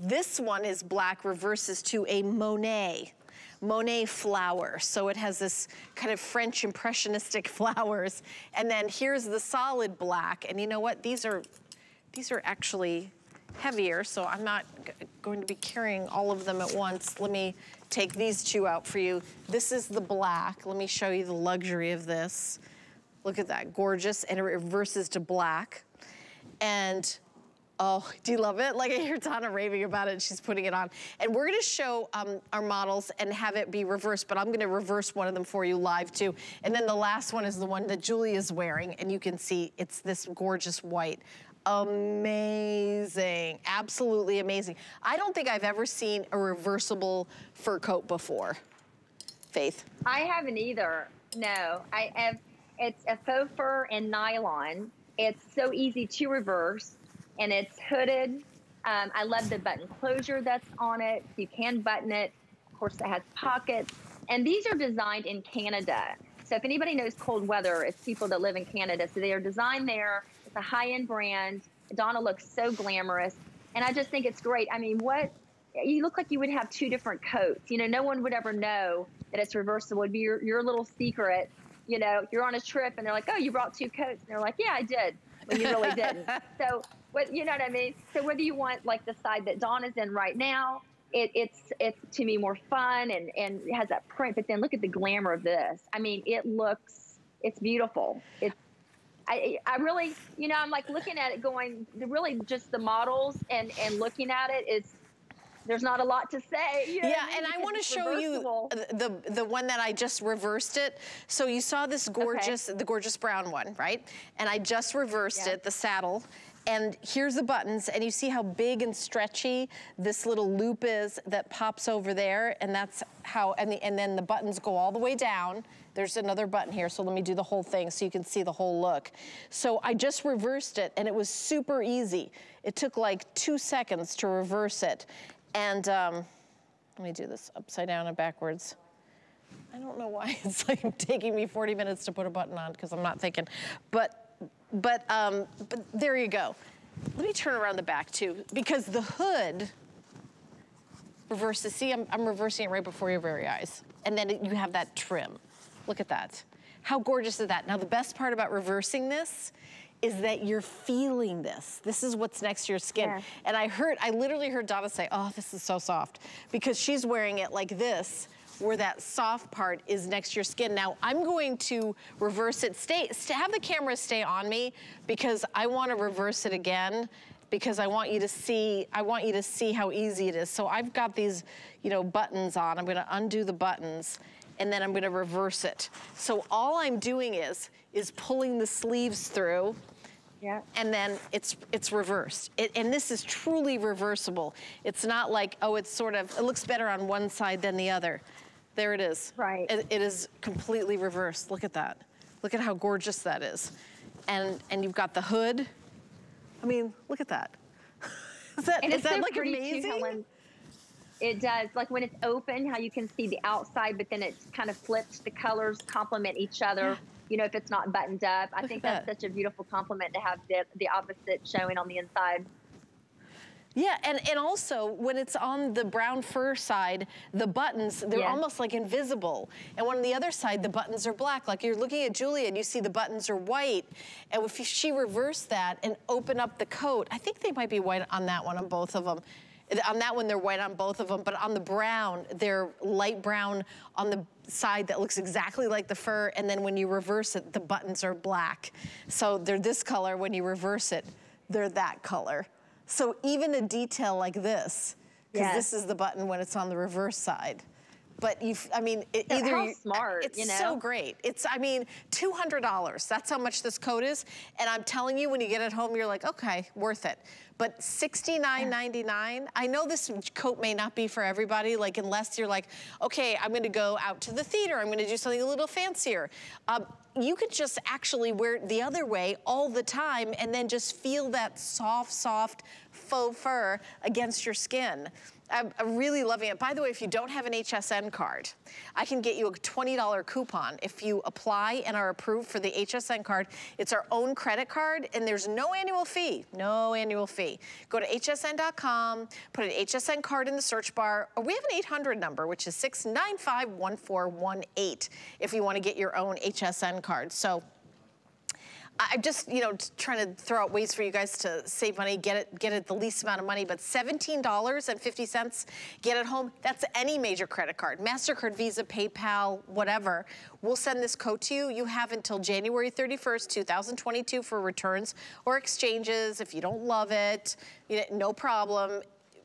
S2: This one is black, reverses to a Monet. Monet flower. So it has this kind of French impressionistic flowers. And then here's the solid black. And you know what? These are, these are actually heavier, so I'm not going to be carrying all of them at once. Let me take these two out for you. This is the black. Let me show you the luxury of this. Look at that, gorgeous, and it reverses to black. And Oh, do you love it? Like I hear Donna raving about it. She's putting it on. And we're gonna show um, our models and have it be reversed, but I'm gonna reverse one of them for you live too. And then the last one is the one that Julie is wearing. And you can see it's this gorgeous white. Amazing, absolutely amazing. I don't think I've ever seen a reversible fur coat before. Faith?
S4: I haven't either, no. I have, it's a faux fur and nylon. It's so easy to reverse and it's hooded. Um, I love the button closure that's on it. You can button it. Of course, it has pockets. And these are designed in Canada. So if anybody knows cold weather, it's people that live in Canada. So they are designed there. It's a high-end brand. Donna looks so glamorous. And I just think it's great. I mean, what you look like you would have two different coats. You know, no one would ever know that it's reversible. It'd be your, your little secret. You know, you're on a trip and they're like, oh, you brought two coats. And they're like, yeah, I did, when you really didn't. So what you know what I mean? So whether you want like the side that Dawn is in right now, it, it's it's to me more fun and and it has that print. But then look at the glamour of this. I mean, it looks it's beautiful. It's I, I really, you know, I'm like looking at it going, really just the models and, and looking at it is there's not a lot to say. You know
S2: yeah, I mean? and I want to show reversible. you the the one that I just reversed it. So you saw this gorgeous, okay. the gorgeous brown one, right? And I just reversed yeah. it, the saddle. And here's the buttons, and you see how big and stretchy this little loop is that pops over there, and that's how, and, the, and then the buttons go all the way down. There's another button here, so let me do the whole thing so you can see the whole look. So I just reversed it, and it was super easy. It took like two seconds to reverse it. And um, let me do this upside down and backwards. I don't know why it's like taking me 40 minutes to put a button on because I'm not thinking. But but, um, but there you go. Let me turn around the back too, because the hood reverses. See, I'm, I'm reversing it right before your very eyes. And then it, you have that trim. Look at that. How gorgeous is that? Now, the best part about reversing this is that you're feeling this. This is what's next to your skin. Yeah. And I heard, I literally heard Donna say, oh, this is so soft. Because she's wearing it like this where that soft part is next to your skin. Now, I'm going to reverse it. Stay, have the camera stay on me because I wanna reverse it again because I want you to see, I want you to see how easy it is. So I've got these, you know, buttons on. I'm gonna undo the buttons and then I'm gonna reverse it. So all I'm doing is, is pulling the sleeves through
S4: yeah.
S2: and then it's it's reversed. It, and this is truly reversible. It's not like, oh, it's sort of, it looks better on one side than the other. There it is.
S4: Right.
S2: It, it is completely reversed. Look at that. Look at how gorgeous that is. And, and you've got the hood. I mean, look at that. is that, is that
S4: so
S2: like amazing?
S4: It does. Like when it's open, how you can see the outside, but then it's kind of flipped. The colors complement each other. You know, if it's not buttoned up, I
S2: Look
S4: think
S2: at
S4: that's such a beautiful compliment to have the, the opposite showing on the inside.
S2: Yeah, and, and also when it's on the brown fur side, the buttons, they're
S4: Yeah.
S2: almost like invisible. And on the other side, the buttons are black. Like you're looking at Julia and you see the buttons are white. And if she reversed that and open up the coat, I think they might be white on that one, on both of them. On that one, they're white on both of them, but on the brown, they're light brown on the side that looks exactly like the fur, and then when you reverse it, the buttons are black. So they're this color, when you reverse it, they're that color. So even a detail like this, because
S4: Yes.
S2: this is the button when it's on the reverse side. But you, I mean, it,
S4: So
S2: either you-
S4: smart,
S2: It's
S4: you
S2: so great. It's, I mean, two hundred dollars. That's how much this coat is. And I'm telling you, when you get it home, you're like, okay, worth it. But $69.99. I know this coat may not be for everybody. Like, unless you're like, okay, I'm going to go out to the theater. I'm going to do something a little fancier. Um, you could just actually wear it the other way all the time and then just feel that soft, soft faux fur against your skin. I'm, I'm really loving it. By the way, if you don't have an HSN card, I can get you a $20 coupon if you apply and are approved for the HSN card. It's our own credit card and there's no annual fee, no annual fee. Go to hsn.com, put an HSN card in the search bar, or we have an 800 number, which is 695-1418 if you want to get your own HSN card. So I'm just, you know, trying to throw out ways for you guys to save money, get it, get it the least amount of money, but $17.50, get it home. That's any major credit card, MasterCard, Visa, PayPal, whatever. We'll send this code to you. You have until January 31st, 2022 for returns or exchanges. If you don't love it, you know, no problem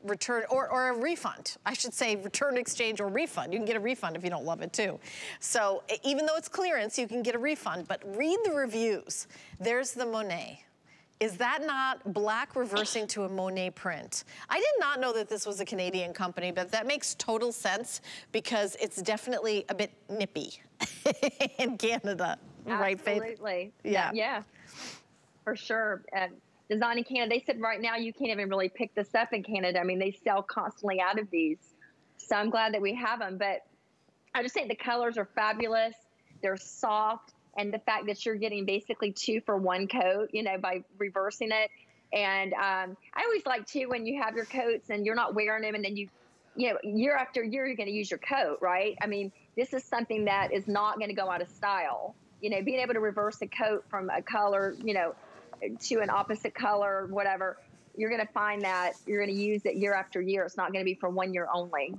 S2: return or, or a refund. I should say return, exchange, or refund. You can get a refund if you don't love it too. So even though it's clearance, you can get a refund, but read the reviews. There's the Monet. Is that not black reversing to a Monet print? I did not know that this was a Canadian company, but that makes total sense because it's definitely a bit nippy in Canada. Right, Faith?
S4: Absolutely.
S2: Yeah.
S4: Yeah. For sure. Uh, Design in Canada, they said right now you can't even really pick this up in Canada. I mean, they sell constantly out of these. So I'm glad that we have them. But I just think the colors are fabulous. They're soft. And the fact that you're getting basically two for one coat, you know, by reversing it. And um, I always like too when you have your coats and you're not wearing them and then you, you know, year after year, you're going to use your coat, right? I mean, this is something that is not going to go out of style. You know, being able to reverse a coat from a color, you know, to an opposite color or whatever, you're going to find that you're going to use it year after year. It's not going to be for one year only.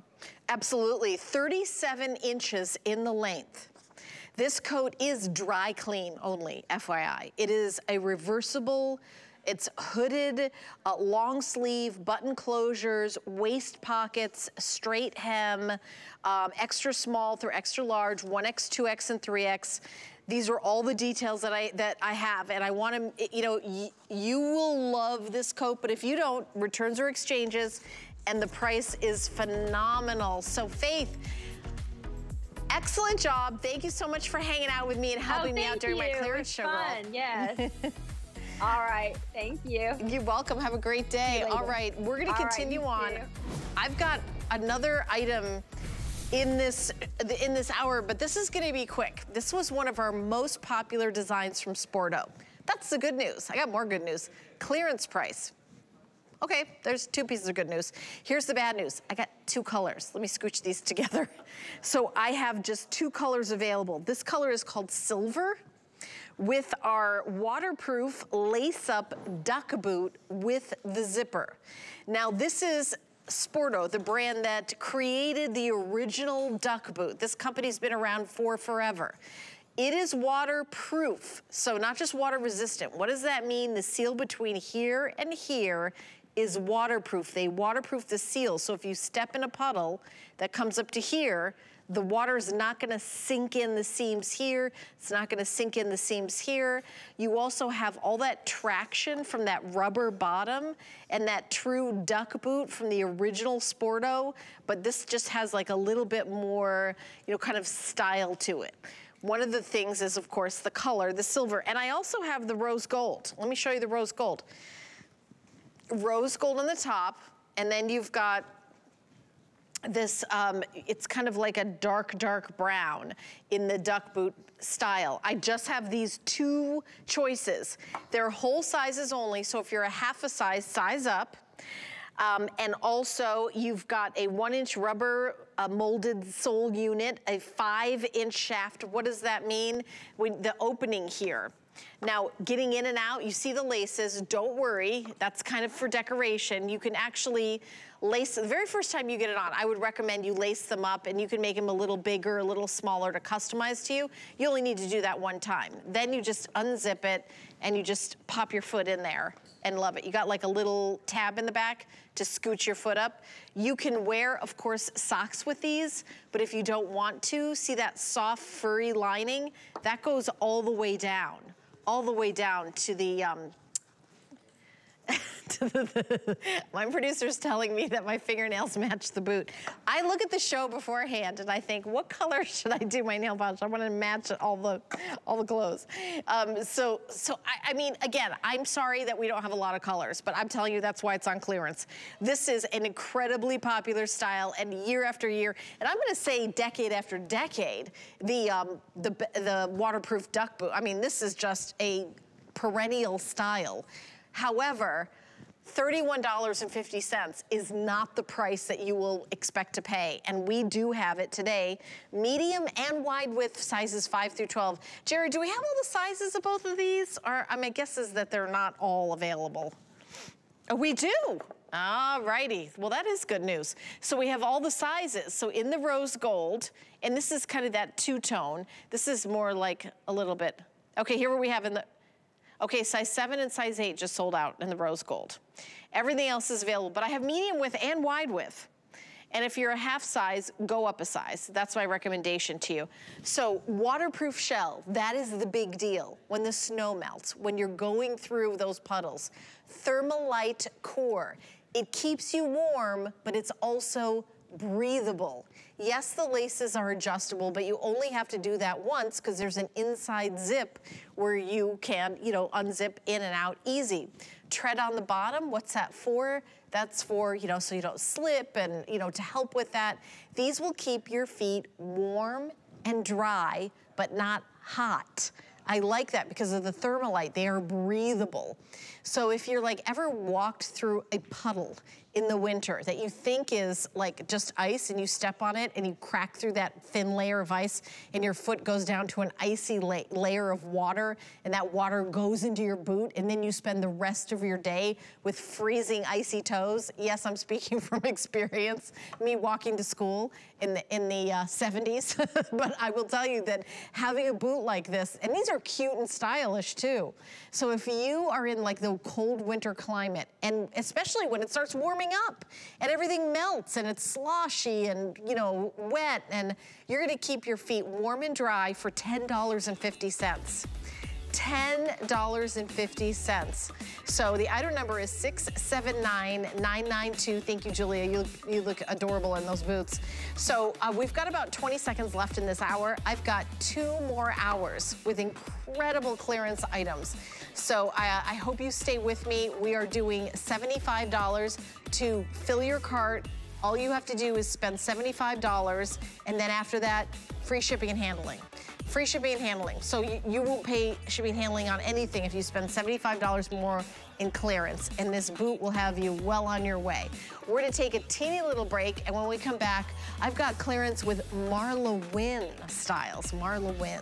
S2: Absolutely, 37 inches in the length. This coat is dry clean only, FYI. It is a reversible, it's hooded, uh, long sleeve, button closures, waist pockets, straight hem, um, extra small through extra large, 1X, 2X, and 3X. These are all the details that I that I have, and I want to, you know, you will love this coat, but if you don't, returns or exchanges, and the price is phenomenal. So Faith, excellent job. Thank you so much for hanging out with me and oh, helping
S4: oh,
S2: me out during
S4: you.
S2: my clearance show.
S4: Fun, yes. All right. Thank you.
S2: You're welcome. Have a great day. All right, we're going to
S4: right,
S2: continue
S4: you
S2: on.
S4: too.
S2: I've got another item in this in this hour, but this is going to be quick. This was one of our most popular designs from Sporto. That's the good news. I got more good news. Clearance price. Okay, there's two pieces of good news. Here's the bad news. I got two colors. Let me scooch these together. So I have just two colors available. This color is called silver with our waterproof lace-up duck boot with the zipper. Now this is Sporto, the brand that created the original duck boot. This company's been around for forever. It is waterproof, so not just water resistant. What does that mean? The seal between here and here is waterproof. They waterproof the seal, so if you step in a puddle that comes up to here, the water is not gonna sink in the seams here. It's not gonna sink in the seams here. You also have all that traction from that rubber bottom and that true duck boot from the original Sporto, but this just has like a little bit more, you know, kind of style to it. One of the things is, of course, the color, the silver. And I also have the rose gold. Let me show you the rose gold. Rose gold on the top, and then you've got this, um, it's kind of like a dark, dark brown in the duck boot style. I just have these two choices. They're whole sizes only, so if you're a half a size, size up. Um, and also you've got a one inch rubber uh, molded sole unit, a five inch shaft. What does that mean? The opening here. Now, getting in and out, you see the laces, don't worry, that's kind of for decoration. You can actually lace, the very first time you get it on, I would recommend you lace them up and you can make them a little bigger, a little smaller to customize to you. You only need to do that one time. Then you just unzip it and you just pop your foot in there and love it. You got like a little tab in the back to scoot your foot up. You can wear, of course, socks with these, but if you don't want to, see that soft furry lining? That goes all the way down, all the way down to the, um, my producer's telling me that my fingernails match the boot. I look at the show beforehand and I think, what color should I do my nail polish? I want to match all the all the clothes. Um, so, so I, I mean, again, I'm sorry that we don't have a lot of colors, but I'm telling you that's why it's on clearance. This is an incredibly popular style, and year after year, and I'm going to say decade after decade, the um, the the waterproof duck boot. I mean, this is just a perennial style. However, $31.50 is not the price that you will expect to pay. And we do have it today, medium and wide width sizes 5 through 12. Jerry, do we have all the sizes of both of these? Or I mean, guess is that they're not all available. Oh, we do. All righty. Well, that is good news. So we have all the sizes. So in the rose gold, and this is kind of that two-tone. This is more like a little bit. Okay, here we have in the, Okay, size seven and size eight just sold out in the rose gold. Everything else is available, but I have medium width and wide width. And if you're a half size, go up a size. That's my recommendation to you. So waterproof shell, that is the big deal. When the snow melts, when you're going through those puddles. Thermolite core, it keeps you warm, but it's also breathable. Yes, the laces are adjustable, but you only have to do that once because there's an inside zip where you can, you know, unzip in and out easy. Tread on the bottom, what's that for? That's for, you know, so you don't slip and, you know, to help with that. These will keep your feet warm and dry, but not hot. I like that because of the Thermolite. They are breathable. So if you're like ever walked through a puddle in the winter that you think is like just ice and you step on it and you crack through that thin layer of ice and your foot goes down to an icy la layer of water and that water goes into your boot and then you spend the rest of your day with freezing icy toes. Yes, I'm speaking from experience, me walking to school in the, in the uh, 70s, but I will tell you that having a boot like this, and these are cute and stylish too. So if you are in like the cold winter climate, and especially when it starts warming up and everything melts and it's sloshy and, you know, wet, and you're gonna keep your feet warm and dry for $10.50. $10.50. So the item number is 679992. Thank you, Julia. You, you look adorable in those boots. So uh, we've got about 20 seconds left in this hour. I've got two more hours with incredible clearance items. So I, I hope you stay with me. We are doing $75 to fill your cart all you have to do is spend $75 and then after that, free shipping and handling free shipping and handling. So you, won't pay shipping and handling on anything if you spend $75 more in clearance. And this boot will have you well on your way. We're gonna take a teeny little break. And when we come back, I've got clearance with Marla Wynn styles. Marla Wynn.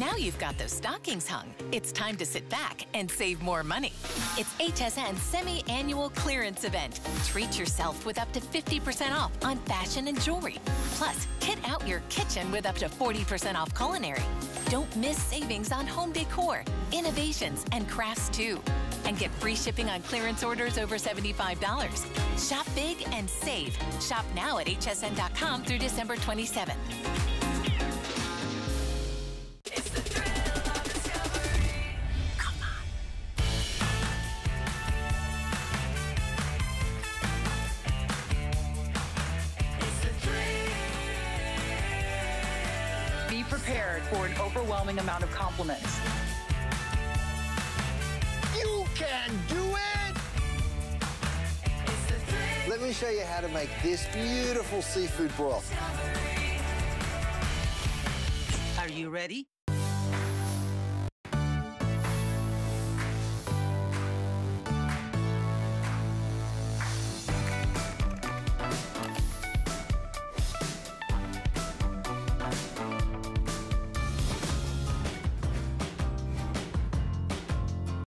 S5: Now you've got those stockings hung. It's time to sit back and save more money. It's HSN's semi-annual clearance event. Treat yourself with up to 50% off on fashion and jewelry. Plus, kit out your kitchen with up to 40% off culinary. Don't miss savings on home decor, innovations, and crafts too. And get free shipping on clearance orders over $75. Shop big and save. Shop now at hsn.com through December 27th.
S6: Be prepared for an overwhelming amount of compliments.
S7: You can do it! Let me show you how to make this beautiful seafood broth.
S8: Are you ready?